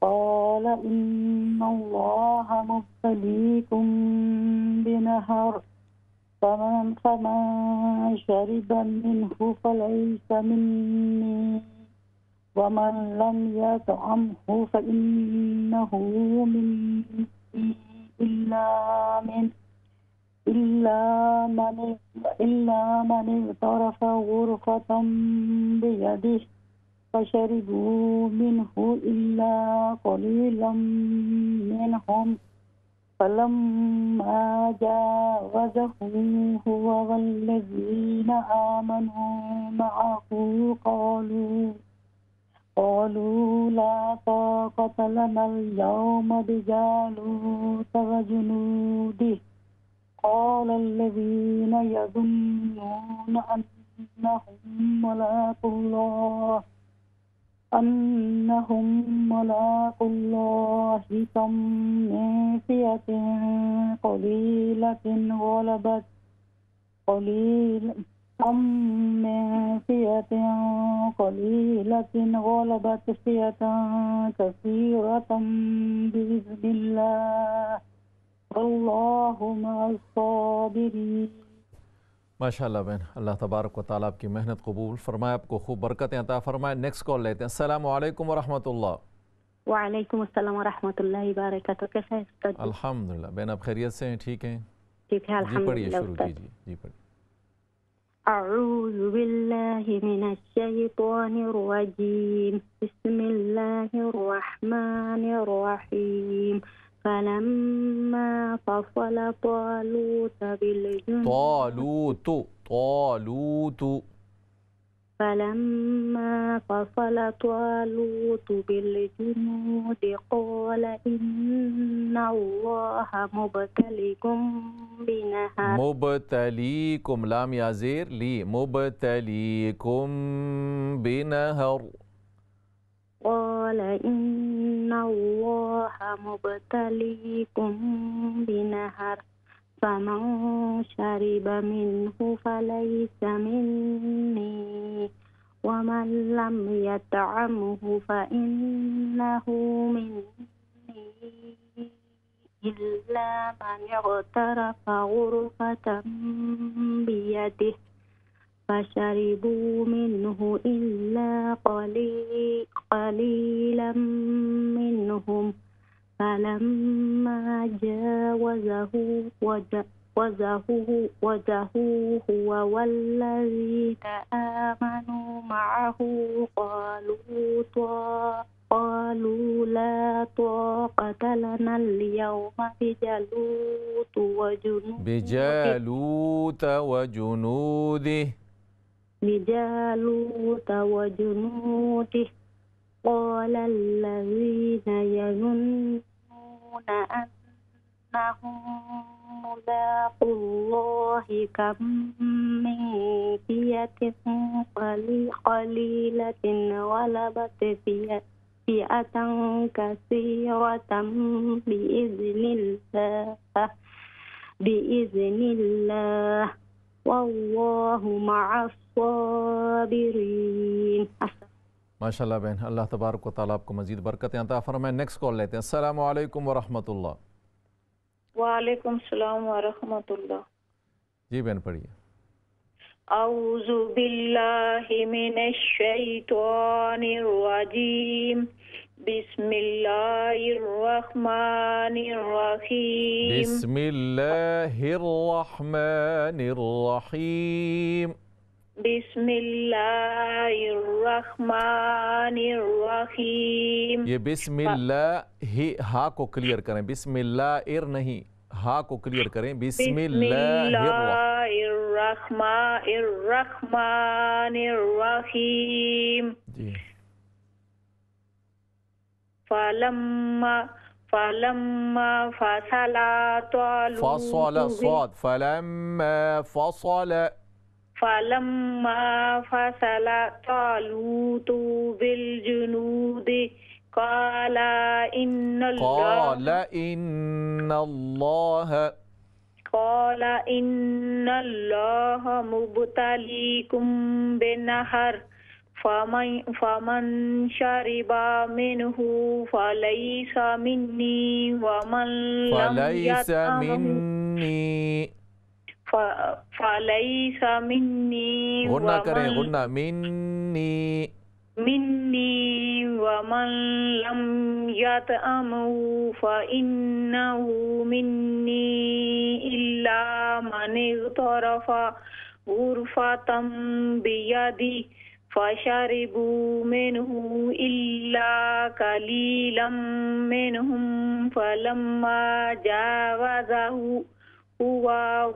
قال إن الله مبتليكم بنهر. فمن فمن شرب منه فليس مني ومن لم يطعمه فإنه مني إلا من إلا من إلا من اغترف غرفة بيده فشربوا منه إلا قليلا منهم فلما جاوزه هو والذين آمنوا معه قالوا قالوا لا طاقة لنا اليوم بجالوت وجنوده. قال الذين يظنون أنهم ملاك الله، أنهم ملاك الله كم من فئة قليلة غلبت، قليل كم من فئة قليلة غلبت فئة كثيرة بإذن الله والله مع الصابرين ماشاء اللہ اللہ تبارک و تعالیٰ آپ کی محنت قبول فرمائے آپ کو خوب برکتیں عطا فرمائے۔ نیکسٹ کال لیتے ہیں۔ السلام علیکم ورحمۃ اللہ وعلیکم السلام ورحمۃ اللہ وبرکاتہ۔ کیسا ہے الحمدللہ۔ بہن آپ خیریت سے ہیں؟ ٹھیک ہیں؟ ٹھیک ہے الحمدللہ جی پڑھیے شروع کیجیے۔ جی پڑھیے۔ أعوذ بالله من الشيطان الرجيم. بسم الله الرحمن الرحيم. فلما فصل طالوت بالجنود طالوت طالوت. فلما فصل طالوت بالجنود قال إن الله مبتليكم بنهر مبتليكم لام يا زير لي. مبتليكم بنهر قال إن الله مبتليكم بنهر فمن شرب منه فليس مني ومن لم يطعمه فإنه مني إلا من اغترف غرفة بيده فشربوا منه إلا قليل قليلا منهم فلما جاوزه وجهه وجهه هو والذين آمنوا معه قالوا طا قالوا لا طاقة لنا اليوم بجالوت وجنوده بجالوت وجنوده. بجالوت وجنوده. قال الذين يظنون أنهم ملاقو الله كم من فئة قليلة غلبت فئة كثيرة بإذن الله بإذن الله. والله مع الصابرين. ماشاءاللہ بہن اللہ تبارک و تعالیٰ آپ کو مزید برکتیں عطا فرمائے۔ نیکس کال لیتے ہیں۔ السلام علیکم ورحمت اللہ وعلیکم السلام ورحمت اللہ جی بہن پڑھیے۔ اعوذ باللہ من الشیطان الرجیم۔ بسم اللہ الرحمن الرحیم۔ بسم اللہ الرحمن الرحیم۔ बिस्मिल्लाहिर रहमानिर रहीम बिस्मिल्लाहिर्रहमानिर्रहीम ये बिस्मिल्लाह ही हा को क्लियर करें बिस्मिल्लाह इर नहीं हा को क्लियर करें बिस्मिल्लाहिर्रहमानिर्रहीम जी फलम्मा फलम्मा फसला फसल स्वाद फलम्मा फसल فلما فصل طالوت بالجنود قال إن قال الله إن الله قال إن الله مبتليكم بنهر فمن, فمن شرب منه فليس مني ومن لم يطعمه. فليس مني. فلیس منی غنہ کریں غنہ منی منی ومن لم يطعمه فإنه مني إلا من اغترف غرفة بيده فشربوا منه إلا قليلا منهم فلما جاوزه هو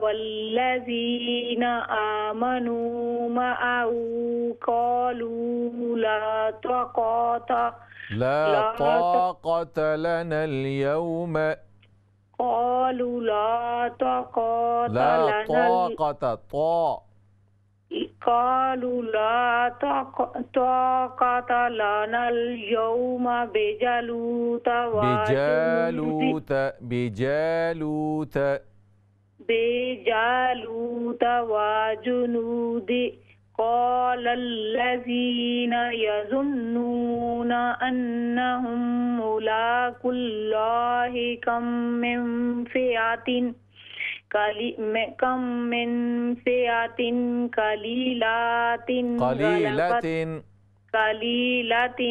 والذين آمنوا معه قالوا لا طاقة لا طاقة. لنا اليوم. قالوا لا طاقة لا طاقة طاء قالوا لا طاق- طاقة لنا اليوم بجالوت بجالوت بجالوت. بجالوت وجنود قال الذين يظنون أنهم ملاقو الله كم من فئة؟ كم من فئة قليلات قليلة. قليلة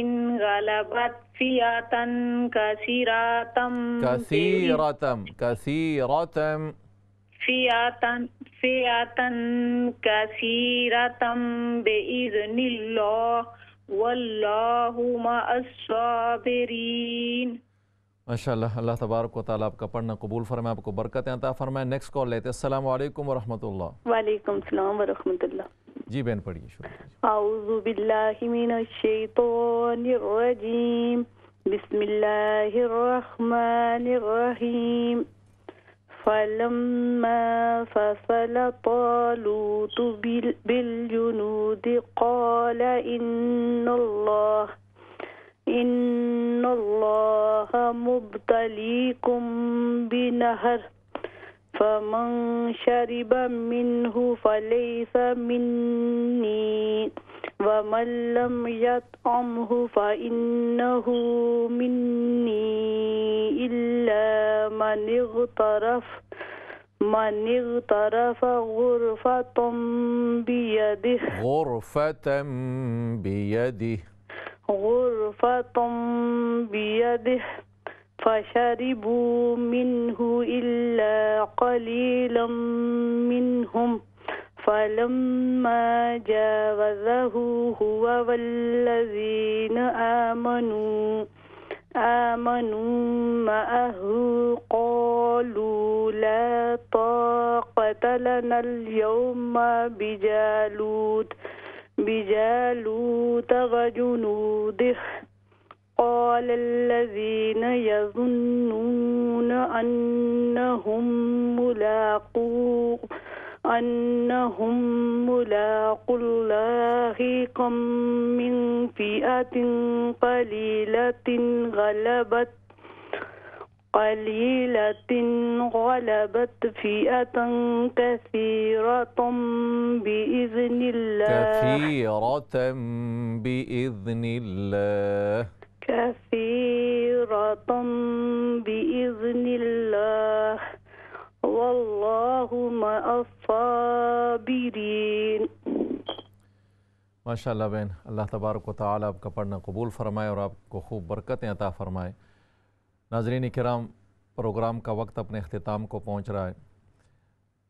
غلبت فئة كثيرة. كثيرة كثيرة. فیاتن فیاتن کثیرتم بإذن اللہ واللہ ما الصابرین۔ ماشاءاللہ اللہ تبارک و تعالیٰ آپ کا پڑھنا قبول فرمائے آپ کو برکتیں عطا فرمائے۔ نیکسٹ کال لیتے السلام علیکم ورحمۃ اللہ۔ وعلیکم السلام ورحمۃ اللہ۔ جی بہن پڑھیے اعوذ باللہ من الشیطان الرجیم۔ بسم اللہ الرحمن الرحیم۔ فلما فصل طالوت بال- بالجنود قال إن الله إن الله مبتليكم بنهر فمن شرب منه فليس مني. ومن لم يطعمه فإنه مني إلا من اغترف من اغترف غرفة بيده. غرفة بيده. غرفة بيده. فشربوا منه إلا قليلا منهم. فلما جاوزه هو والذين آمنوا آمنوا معه قالوا لا طاقة لنا اليوم بجالوت بجالوت وجنوده. قال الذين يظنون أنهم ملاقو أنهم ملاقو الله كم من فئة قليلة غلبت قليلة غلبت فئة كثيرة بإذن الله. كثيرة بإذن الله. كثيرة بإذن الله. ماشاء اللہ بہن، اللہ تبارک و تعالی آپ کا پڑھنا قبول فرمائے اور آپ کو خوب برکتیں عطا فرمائے۔ ناظرین کرام، پروگرام کا وقت اپنے اختتام کو پہنچ رہا ہے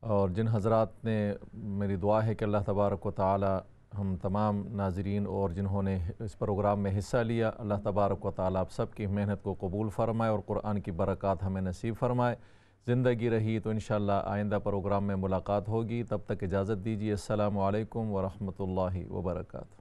اور جن حضرات نے میری دعا ہے کہ اللہ تبارک و تعالی ہم تمام ناظرین اور جنہوں نے اس پروگرام میں حصہ لیا، اللہ تبارک و تعالی آپ سب کی محنت کو قبول فرمائے اور قرآن کی برکات ہمیں نصیب فرمائے۔ زندگی رہی تو انشاءاللہ آئندہ پروگرام میں ملاقات ہوگی۔ تب تک اجازت دیجیے السلام علیکم ورحمۃ اللہ وبرکاتہ